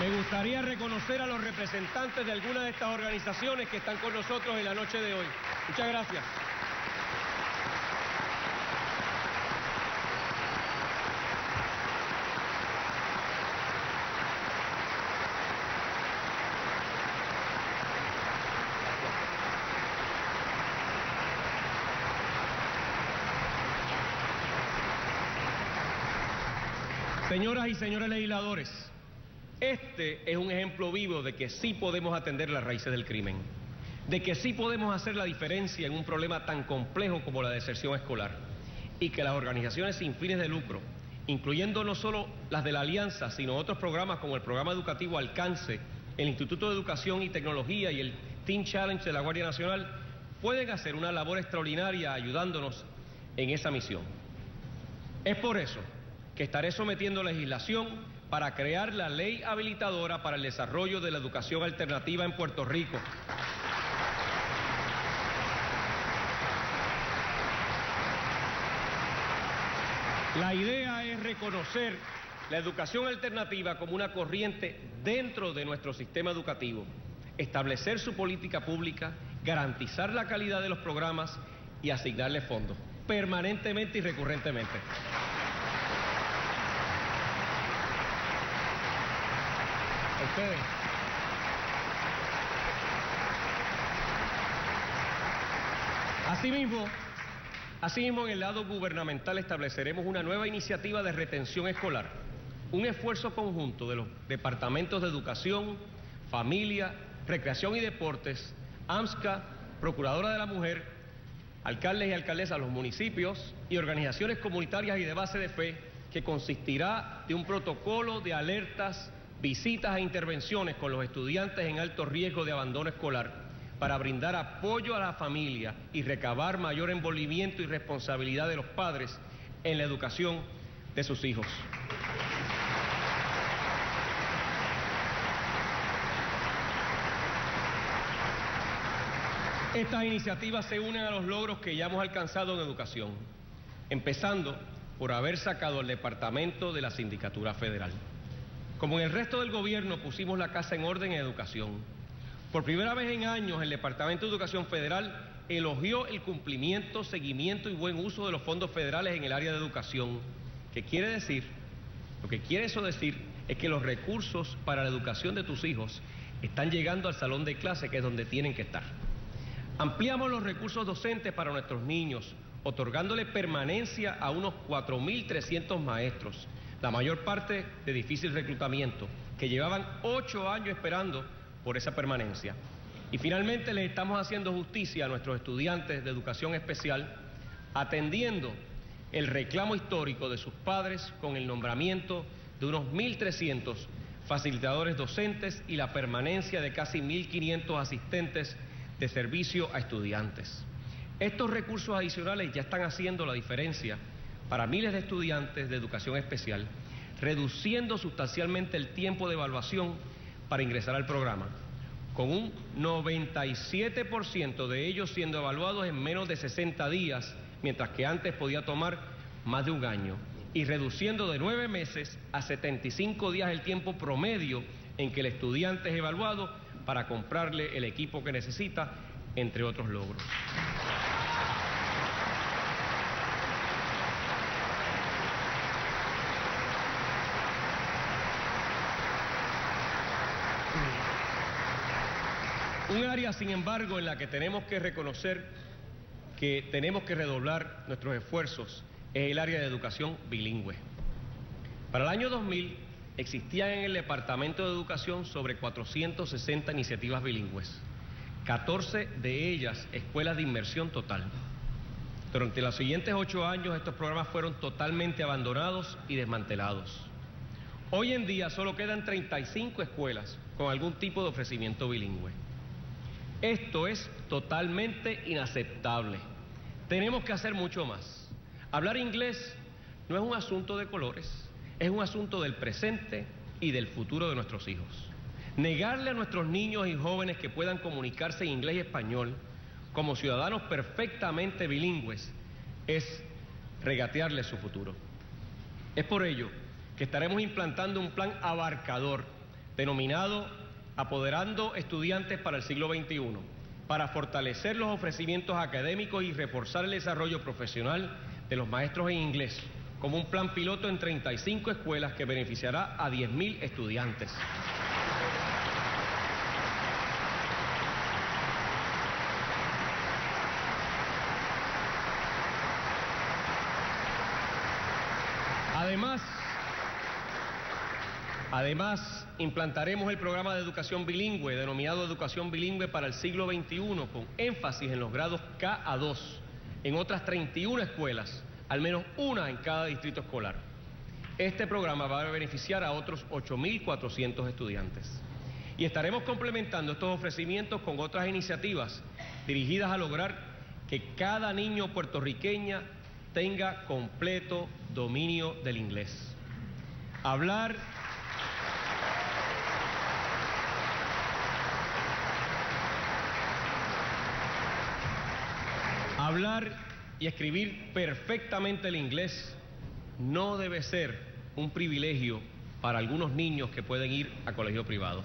Me gustaría reconocer a los representantes de algunas de estas organizaciones que están con nosotros en la noche de hoy. Muchas gracias. Señoras y señores legisladores, este es un ejemplo vivo de que sí podemos atender las raíces del crimen, de que sí podemos hacer la diferencia en un problema tan complejo como la deserción escolar y que las organizaciones sin fines de lucro, incluyendo no solo las de la Alianza, sino otros programas como el programa educativo Alcance, el Instituto de Educación y Tecnología y el Teen Challenge de la Guardia Nacional, pueden hacer una labor extraordinaria ayudándonos en esa misión. Es por eso que estaré sometiendo legislación para crear la ley habilitadora para el desarrollo de la educación alternativa en Puerto Rico. La idea es reconocer la educación alternativa como una corriente dentro de nuestro sistema educativo, establecer su política pública, garantizar la calidad de los programas y asignarle fondos permanentemente y recurrentemente. Ustedes. Asimismo, asimismo, en el lado gubernamental estableceremos una nueva iniciativa de retención escolar, un esfuerzo conjunto de los departamentos de educación, familia, recreación y deportes, AMSCA, Procuradora de la Mujer, alcaldes y alcaldesas de los municipios y organizaciones comunitarias y de base de fe, que consistirá de un protocolo de alertas visitas e intervenciones con los estudiantes en alto riesgo de abandono escolar para brindar apoyo a la familia y recabar mayor envolvimiento y responsabilidad de los padres en la educación de sus hijos. Estas iniciativas se unen a los logros que ya hemos alcanzado en educación, empezando por haber sacado el departamento de la Sindicatura Federal. Como en el resto del gobierno pusimos la casa en orden en educación. Por primera vez en años el Departamento de Educación Federal elogió el cumplimiento, seguimiento y buen uso de los fondos federales en el área de educación. ¿Qué quiere decir? Lo que quiere eso decir es que los recursos para la educación de tus hijos están llegando al salón de clase, que es donde tienen que estar. Ampliamos los recursos docentes para nuestros niños, otorgándole permanencia a unos 4.300 maestros, la mayor parte de difícil reclutamiento, que llevaban ocho años esperando por esa permanencia. Y finalmente les estamos haciendo justicia a nuestros estudiantes de educación especial, atendiendo el reclamo histórico de sus padres con el nombramiento de unos 1.300 facilitadores docentes y la permanencia de casi 1.500 asistentes de servicio a estudiantes. Estos recursos adicionales ya están haciendo la diferencia para miles de estudiantes de educación especial, reduciendo sustancialmente el tiempo de evaluación para ingresar al programa, con un 97% de ellos siendo evaluados en menos de 60 días, mientras que antes podía tomar más de un año, y reduciendo de nueve meses a 75 días el tiempo promedio en que el estudiante es evaluado para comprarle el equipo que necesita, entre otros logros. Un área, sin embargo, en la que tenemos que reconocer que tenemos que redoblar nuestros esfuerzos es el área de educación bilingüe. Para el año 2000 existían en el Departamento de Educación sobre 460 iniciativas bilingües, 14 de ellas escuelas de inmersión total. Durante los siguientes ocho años estos programas fueron totalmente abandonados y desmantelados. Hoy en día solo quedan 35 escuelas con algún tipo de ofrecimiento bilingüe. Esto es totalmente inaceptable. Tenemos que hacer mucho más. Hablar inglés no es un asunto de colores, es un asunto del presente y del futuro de nuestros hijos. Negarle a nuestros niños y jóvenes que puedan comunicarse en inglés y español como ciudadanos perfectamente bilingües es regatearles su futuro. Es por ello que estaremos implantando un plan abarcador denominado Apoderando Estudiantes para el siglo XXI, para fortalecer los ofrecimientos académicos y reforzar el desarrollo profesional de los maestros en inglés, como un plan piloto en 35 escuelas que beneficiará a 10.000 estudiantes. Además, además, implantaremos el programa de educación bilingüe, denominado Educación Bilingüe para el siglo XXI, con énfasis en los grados K a 2, en otras 31 escuelas, al menos una en cada distrito escolar. Este programa va a beneficiar a otros 8.400 estudiantes. Y estaremos complementando estos ofrecimientos con otras iniciativas dirigidas a lograr que cada niño puertorriqueña tenga completo dominio del inglés. Hablar Hablar y escribir perfectamente el inglés no debe ser un privilegio para algunos niños que pueden ir a colegio privado.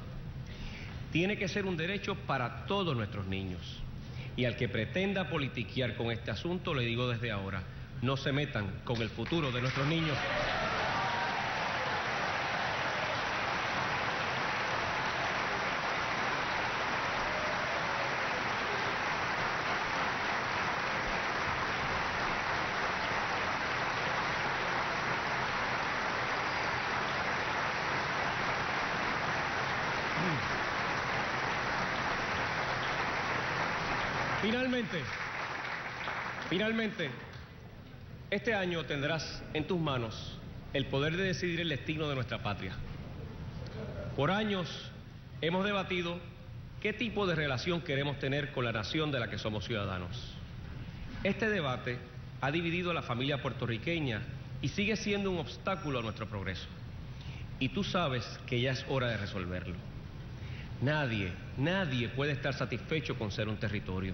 Tiene que ser un derecho para todos nuestros niños. Y al que pretenda politiquear con este asunto, le digo desde ahora, no se metan con el futuro de nuestros niños. Finalmente, finalmente, este año tendrás en tus manos el poder de decidir el destino de nuestra patria. Por años hemos debatido qué tipo de relación queremos tener con la nación de la que somos ciudadanos. Este debate ha dividido a la familia puertorriqueña y sigue siendo un obstáculo a nuestro progreso. Y tú sabes que ya es hora de resolverlo. Nadie, nadie puede estar satisfecho con ser un territorio.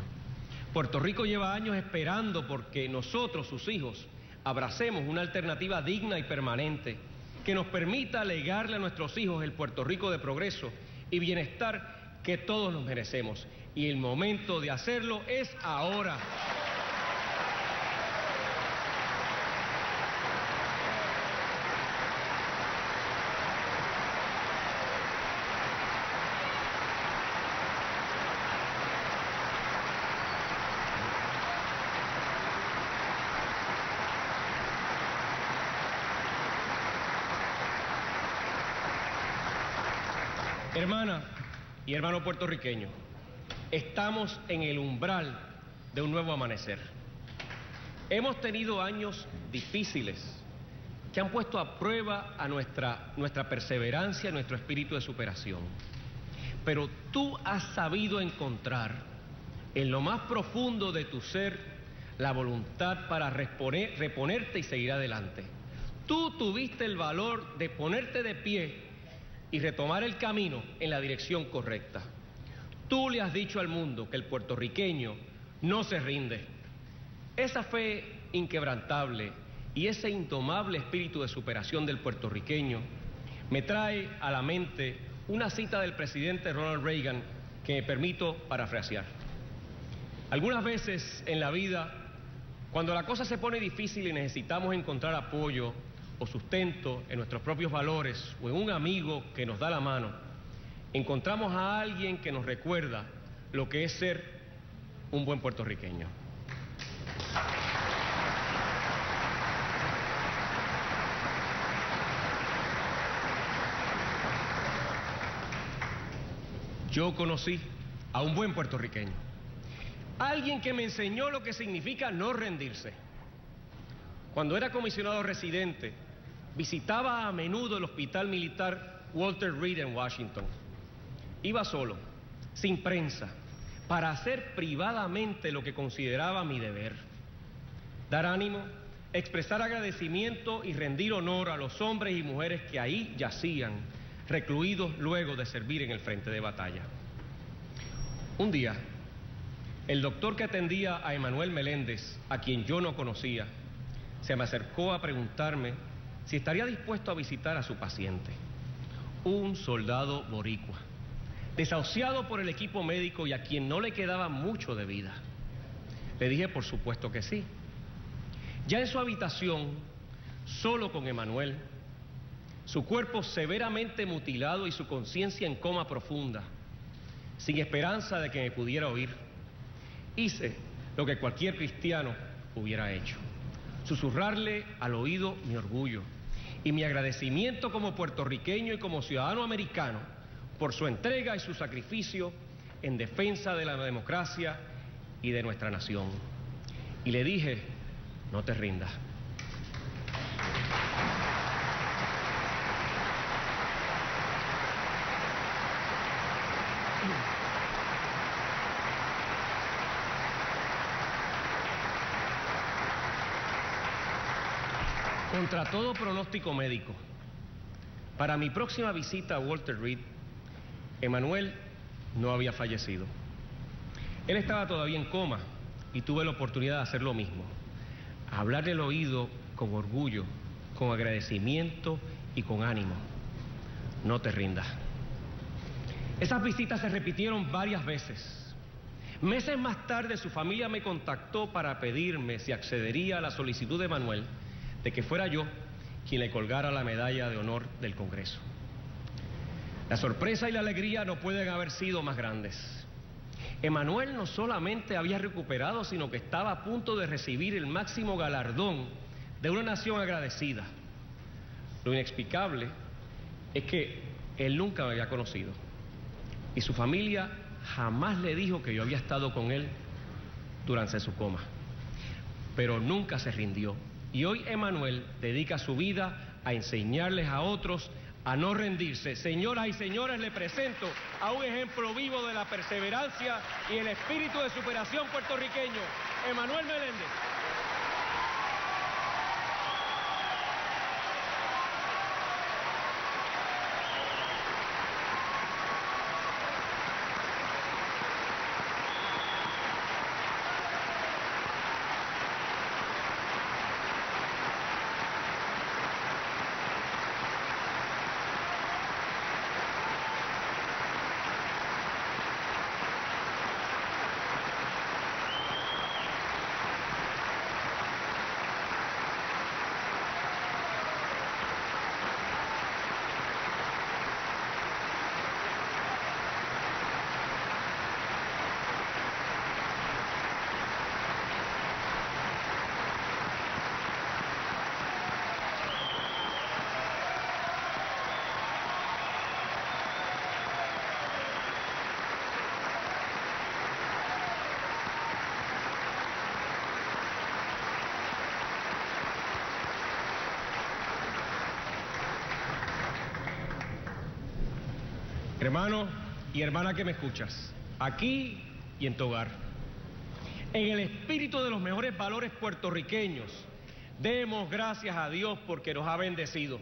Puerto Rico lleva años esperando porque nosotros, sus hijos, abracemos una alternativa digna y permanente que nos permita legarle a nuestros hijos el Puerto Rico de progreso y bienestar que todos nos merecemos. Y el momento de hacerlo es ahora. Hermana y hermano puertorriqueño, estamos en el umbral de un nuevo amanecer. Hemos tenido años difíciles que han puesto a prueba nuestra perseverancia, nuestro espíritu de superación. Pero tú has sabido encontrar en lo más profundo de tu ser la voluntad para reponerte y seguir adelante. Tú tuviste el valor de ponerte de pie y retomar el camino en la dirección correcta. Tú le has dicho al mundo que el puertorriqueño no se rinde. Esa fe inquebrantable y ese indomable espíritu de superación del puertorriqueño me trae a la mente una cita del presidente Ronald Reagan que me permito parafrasear. Algunas veces en la vida, cuando la cosa se pone difícil y necesitamos encontrar apoyo o sustento en nuestros propios valores o en un amigo que nos da la mano, encontramos a alguien que nos recuerda lo que es ser un buen puertorriqueño. Yo conocí a un buen puertorriqueño, alguien que me enseñó lo que significa no rendirse. Cuando era comisionado residente, visitaba a menudo el hospital militar Walter Reed en Washington. Iba solo, sin prensa, para hacer privadamente lo que consideraba mi deber. Dar ánimo, expresar agradecimiento y rendir honor a los hombres y mujeres que ahí yacían recluidos luego de servir en el frente de batalla. Un día, el doctor que atendía a Emanuel Meléndez, a quien yo no conocía, se me acercó a preguntarme si estaría dispuesto a visitar a su paciente, un soldado boricua, desahuciado por el equipo médico y a quien no le quedaba mucho de vida. Le dije, por supuesto que sí. Ya en su habitación, solo con Emanuel, su cuerpo severamente mutilado y su conciencia en coma profunda, sin esperanza de que me pudiera oír. Hice lo que cualquier cristiano hubiera hecho, susurrarle al oído mi orgullo y mi agradecimiento como puertorriqueño y como ciudadano americano por su entrega y su sacrificio en defensa de la democracia y de nuestra nación. Y le dije, no te rindas. Contra todo pronóstico médico, para mi próxima visita a Walter Reed, Emanuel no había fallecido. Él estaba todavía en coma y tuve la oportunidad de hacer lo mismo, hablarle al oído con orgullo, con agradecimiento y con ánimo. No te rindas. Esas visitas se repitieron varias veces. Meses más tarde su familia me contactó para pedirme si accedería a la solicitud de Manuel de que fuera yo quien le colgara la medalla de honor del Congreso. La sorpresa y la alegría no pueden haber sido más grandes. Emanuel no solamente había recuperado, sino que estaba a punto de recibir el máximo galardón de una nación agradecida. Lo inexplicable es que él nunca me había conocido y su familia jamás le dijo que yo había estado con él durante su coma, pero nunca se rindió y hoy Emanuel dedica su vida a enseñarles a otros a no rendirse. Señoras y señores, le presento a un ejemplo vivo de la perseverancia y el espíritu de superación puertorriqueño, Emanuel Meléndez. Hermano y hermana que me escuchas, aquí y en tu hogar. En el espíritu de los mejores valores puertorriqueños, demos gracias a Dios porque nos ha bendecido.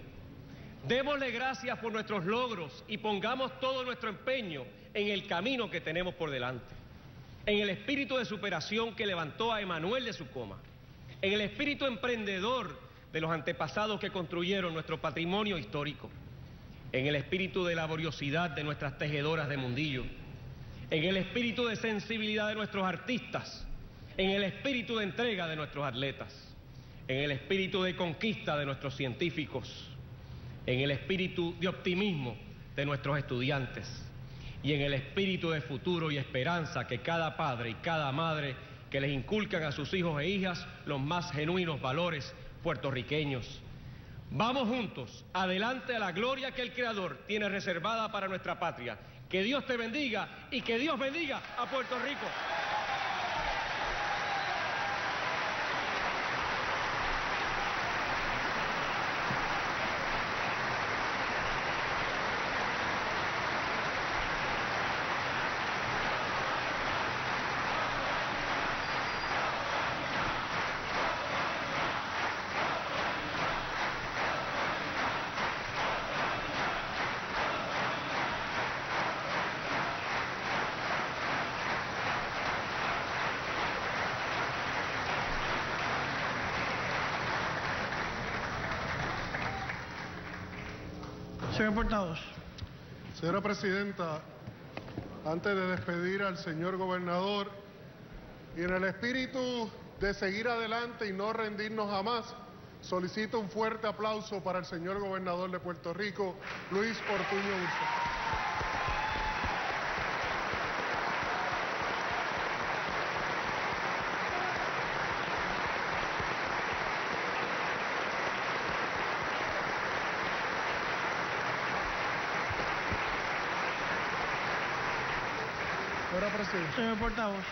Démosle gracias por nuestros logros y pongamos todo nuestro empeño en el camino que tenemos por delante. En el espíritu de superación que levantó a Emanuel de su coma. En el espíritu emprendedor de los antepasados que construyeron nuestro patrimonio histórico. En el espíritu de laboriosidad de nuestras tejedoras de mundillo. En el espíritu de sensibilidad de nuestros artistas. En el espíritu de entrega de nuestros atletas. En el espíritu de conquista de nuestros científicos en el espíritu de optimismo de nuestros estudiantes y en el espíritu de futuro y esperanza que cada padre y cada madre que les inculcan a sus hijos e hijas los más genuinos valores puertorriqueños. Vamos juntos, adelante a la gloria que el Creador tiene reservada para nuestra patria. Que Dios te bendiga y que Dios bendiga a Puerto Rico. Señora Presidenta, antes de despedir al señor gobernador y en el espíritu de seguir adelante y no rendirnos jamás, solicito un fuerte aplauso para el señor gobernador de Puerto Rico, Luis Ortuño Urso. Señora Presidenta. Señor portavoz.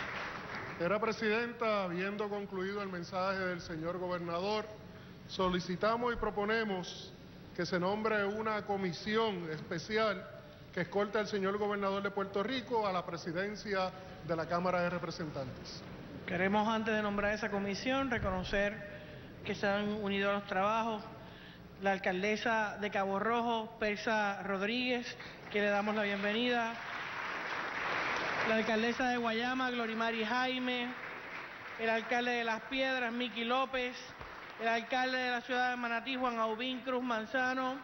Señora Presidenta, habiendo concluido el mensaje del señor gobernador, solicitamos y proponemos que se nombre una comisión especial que escolte al señor gobernador de Puerto Rico a la presidencia de la Cámara de Representantes. Queremos antes de nombrar esa comisión reconocer que se han unido a los trabajos la alcaldesa de Cabo Rojo, Persa Rodríguez, que le damos la bienvenida, la alcaldesa de Guayama, Glorimari Jaime, el alcalde de Las Piedras, Miki López, el alcalde de la ciudad de Manatí, Juan Aubín Cruz Manzano,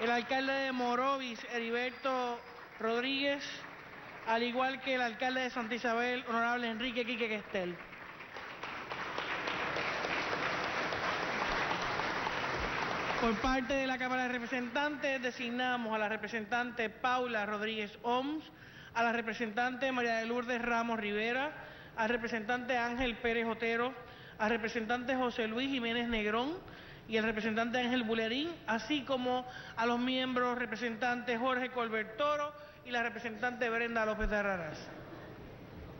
el alcalde de Morovis, Heriberto Rodríguez, al igual que el alcalde de Santa Isabel, honorable Enrique Quique Questel. Por parte de la Cámara de Representantes designamos a la representante Paula Rodríguez Oms, a la representante María de Lourdes Ramos Rivera, al representante Ángel Pérez Otero, al representante José Luis Jiménez Negrón y al representante Ángel Bulerín, así como a los miembros representantes Jorge Colbert Toro y la representante Brenda López de.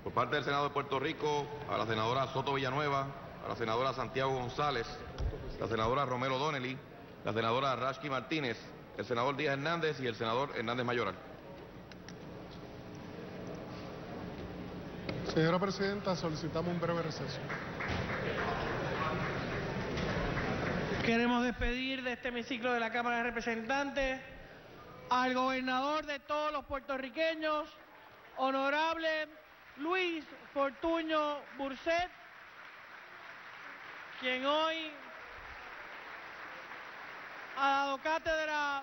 Por parte del Senado de Puerto Rico, a la senadora Soto Villanueva, a la senadora Santiago González, la senadora Romero Donnelly, la senadora Rashki Martínez, el senador Díaz Hernández y el senador Hernández Mayoral. Señora Presidenta, solicitamos un breve receso. Queremos despedir de este hemiciclo de la Cámara de Representantes al gobernador de todos los puertorriqueños, honorable Luis Fortuño Burset, quien hoy ha dado cátedra,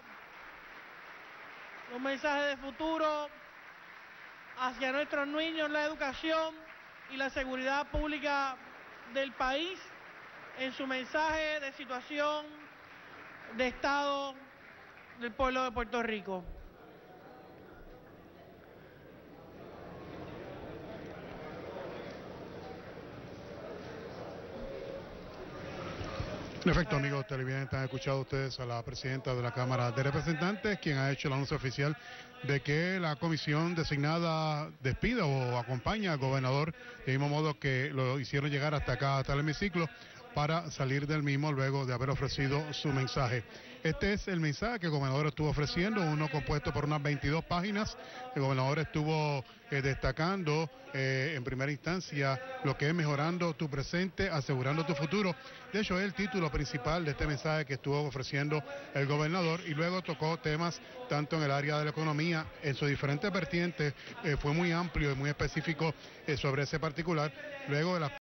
un mensaje de futuro hacia nuestros niños, la educación y la seguridad pública del país en su mensaje de situación de Estado del pueblo de Puerto Rico. En efecto, amigos televidentes, han escuchado ustedes a la presidenta de la Cámara de Representantes, quien ha hecho el anuncio oficial de que la comisión designada despida o acompaña al gobernador, de mismo modo que lo hicieron llegar hasta acá, hasta el hemiciclo, para salir del mismo luego de haber ofrecido su mensaje. Este es el mensaje que el gobernador estuvo ofreciendo, uno compuesto por unas 22 páginas. El gobernador estuvo eh, destacando eh, en primera instancia lo que es mejorando tu presente, asegurando tu futuro. De hecho, es el título principal de este mensaje que estuvo ofreciendo el gobernador y luego tocó temas tanto en el área de la economía, en sus diferentes vertientes, eh, fue muy amplio y muy específico sobre ese particular. Luego de las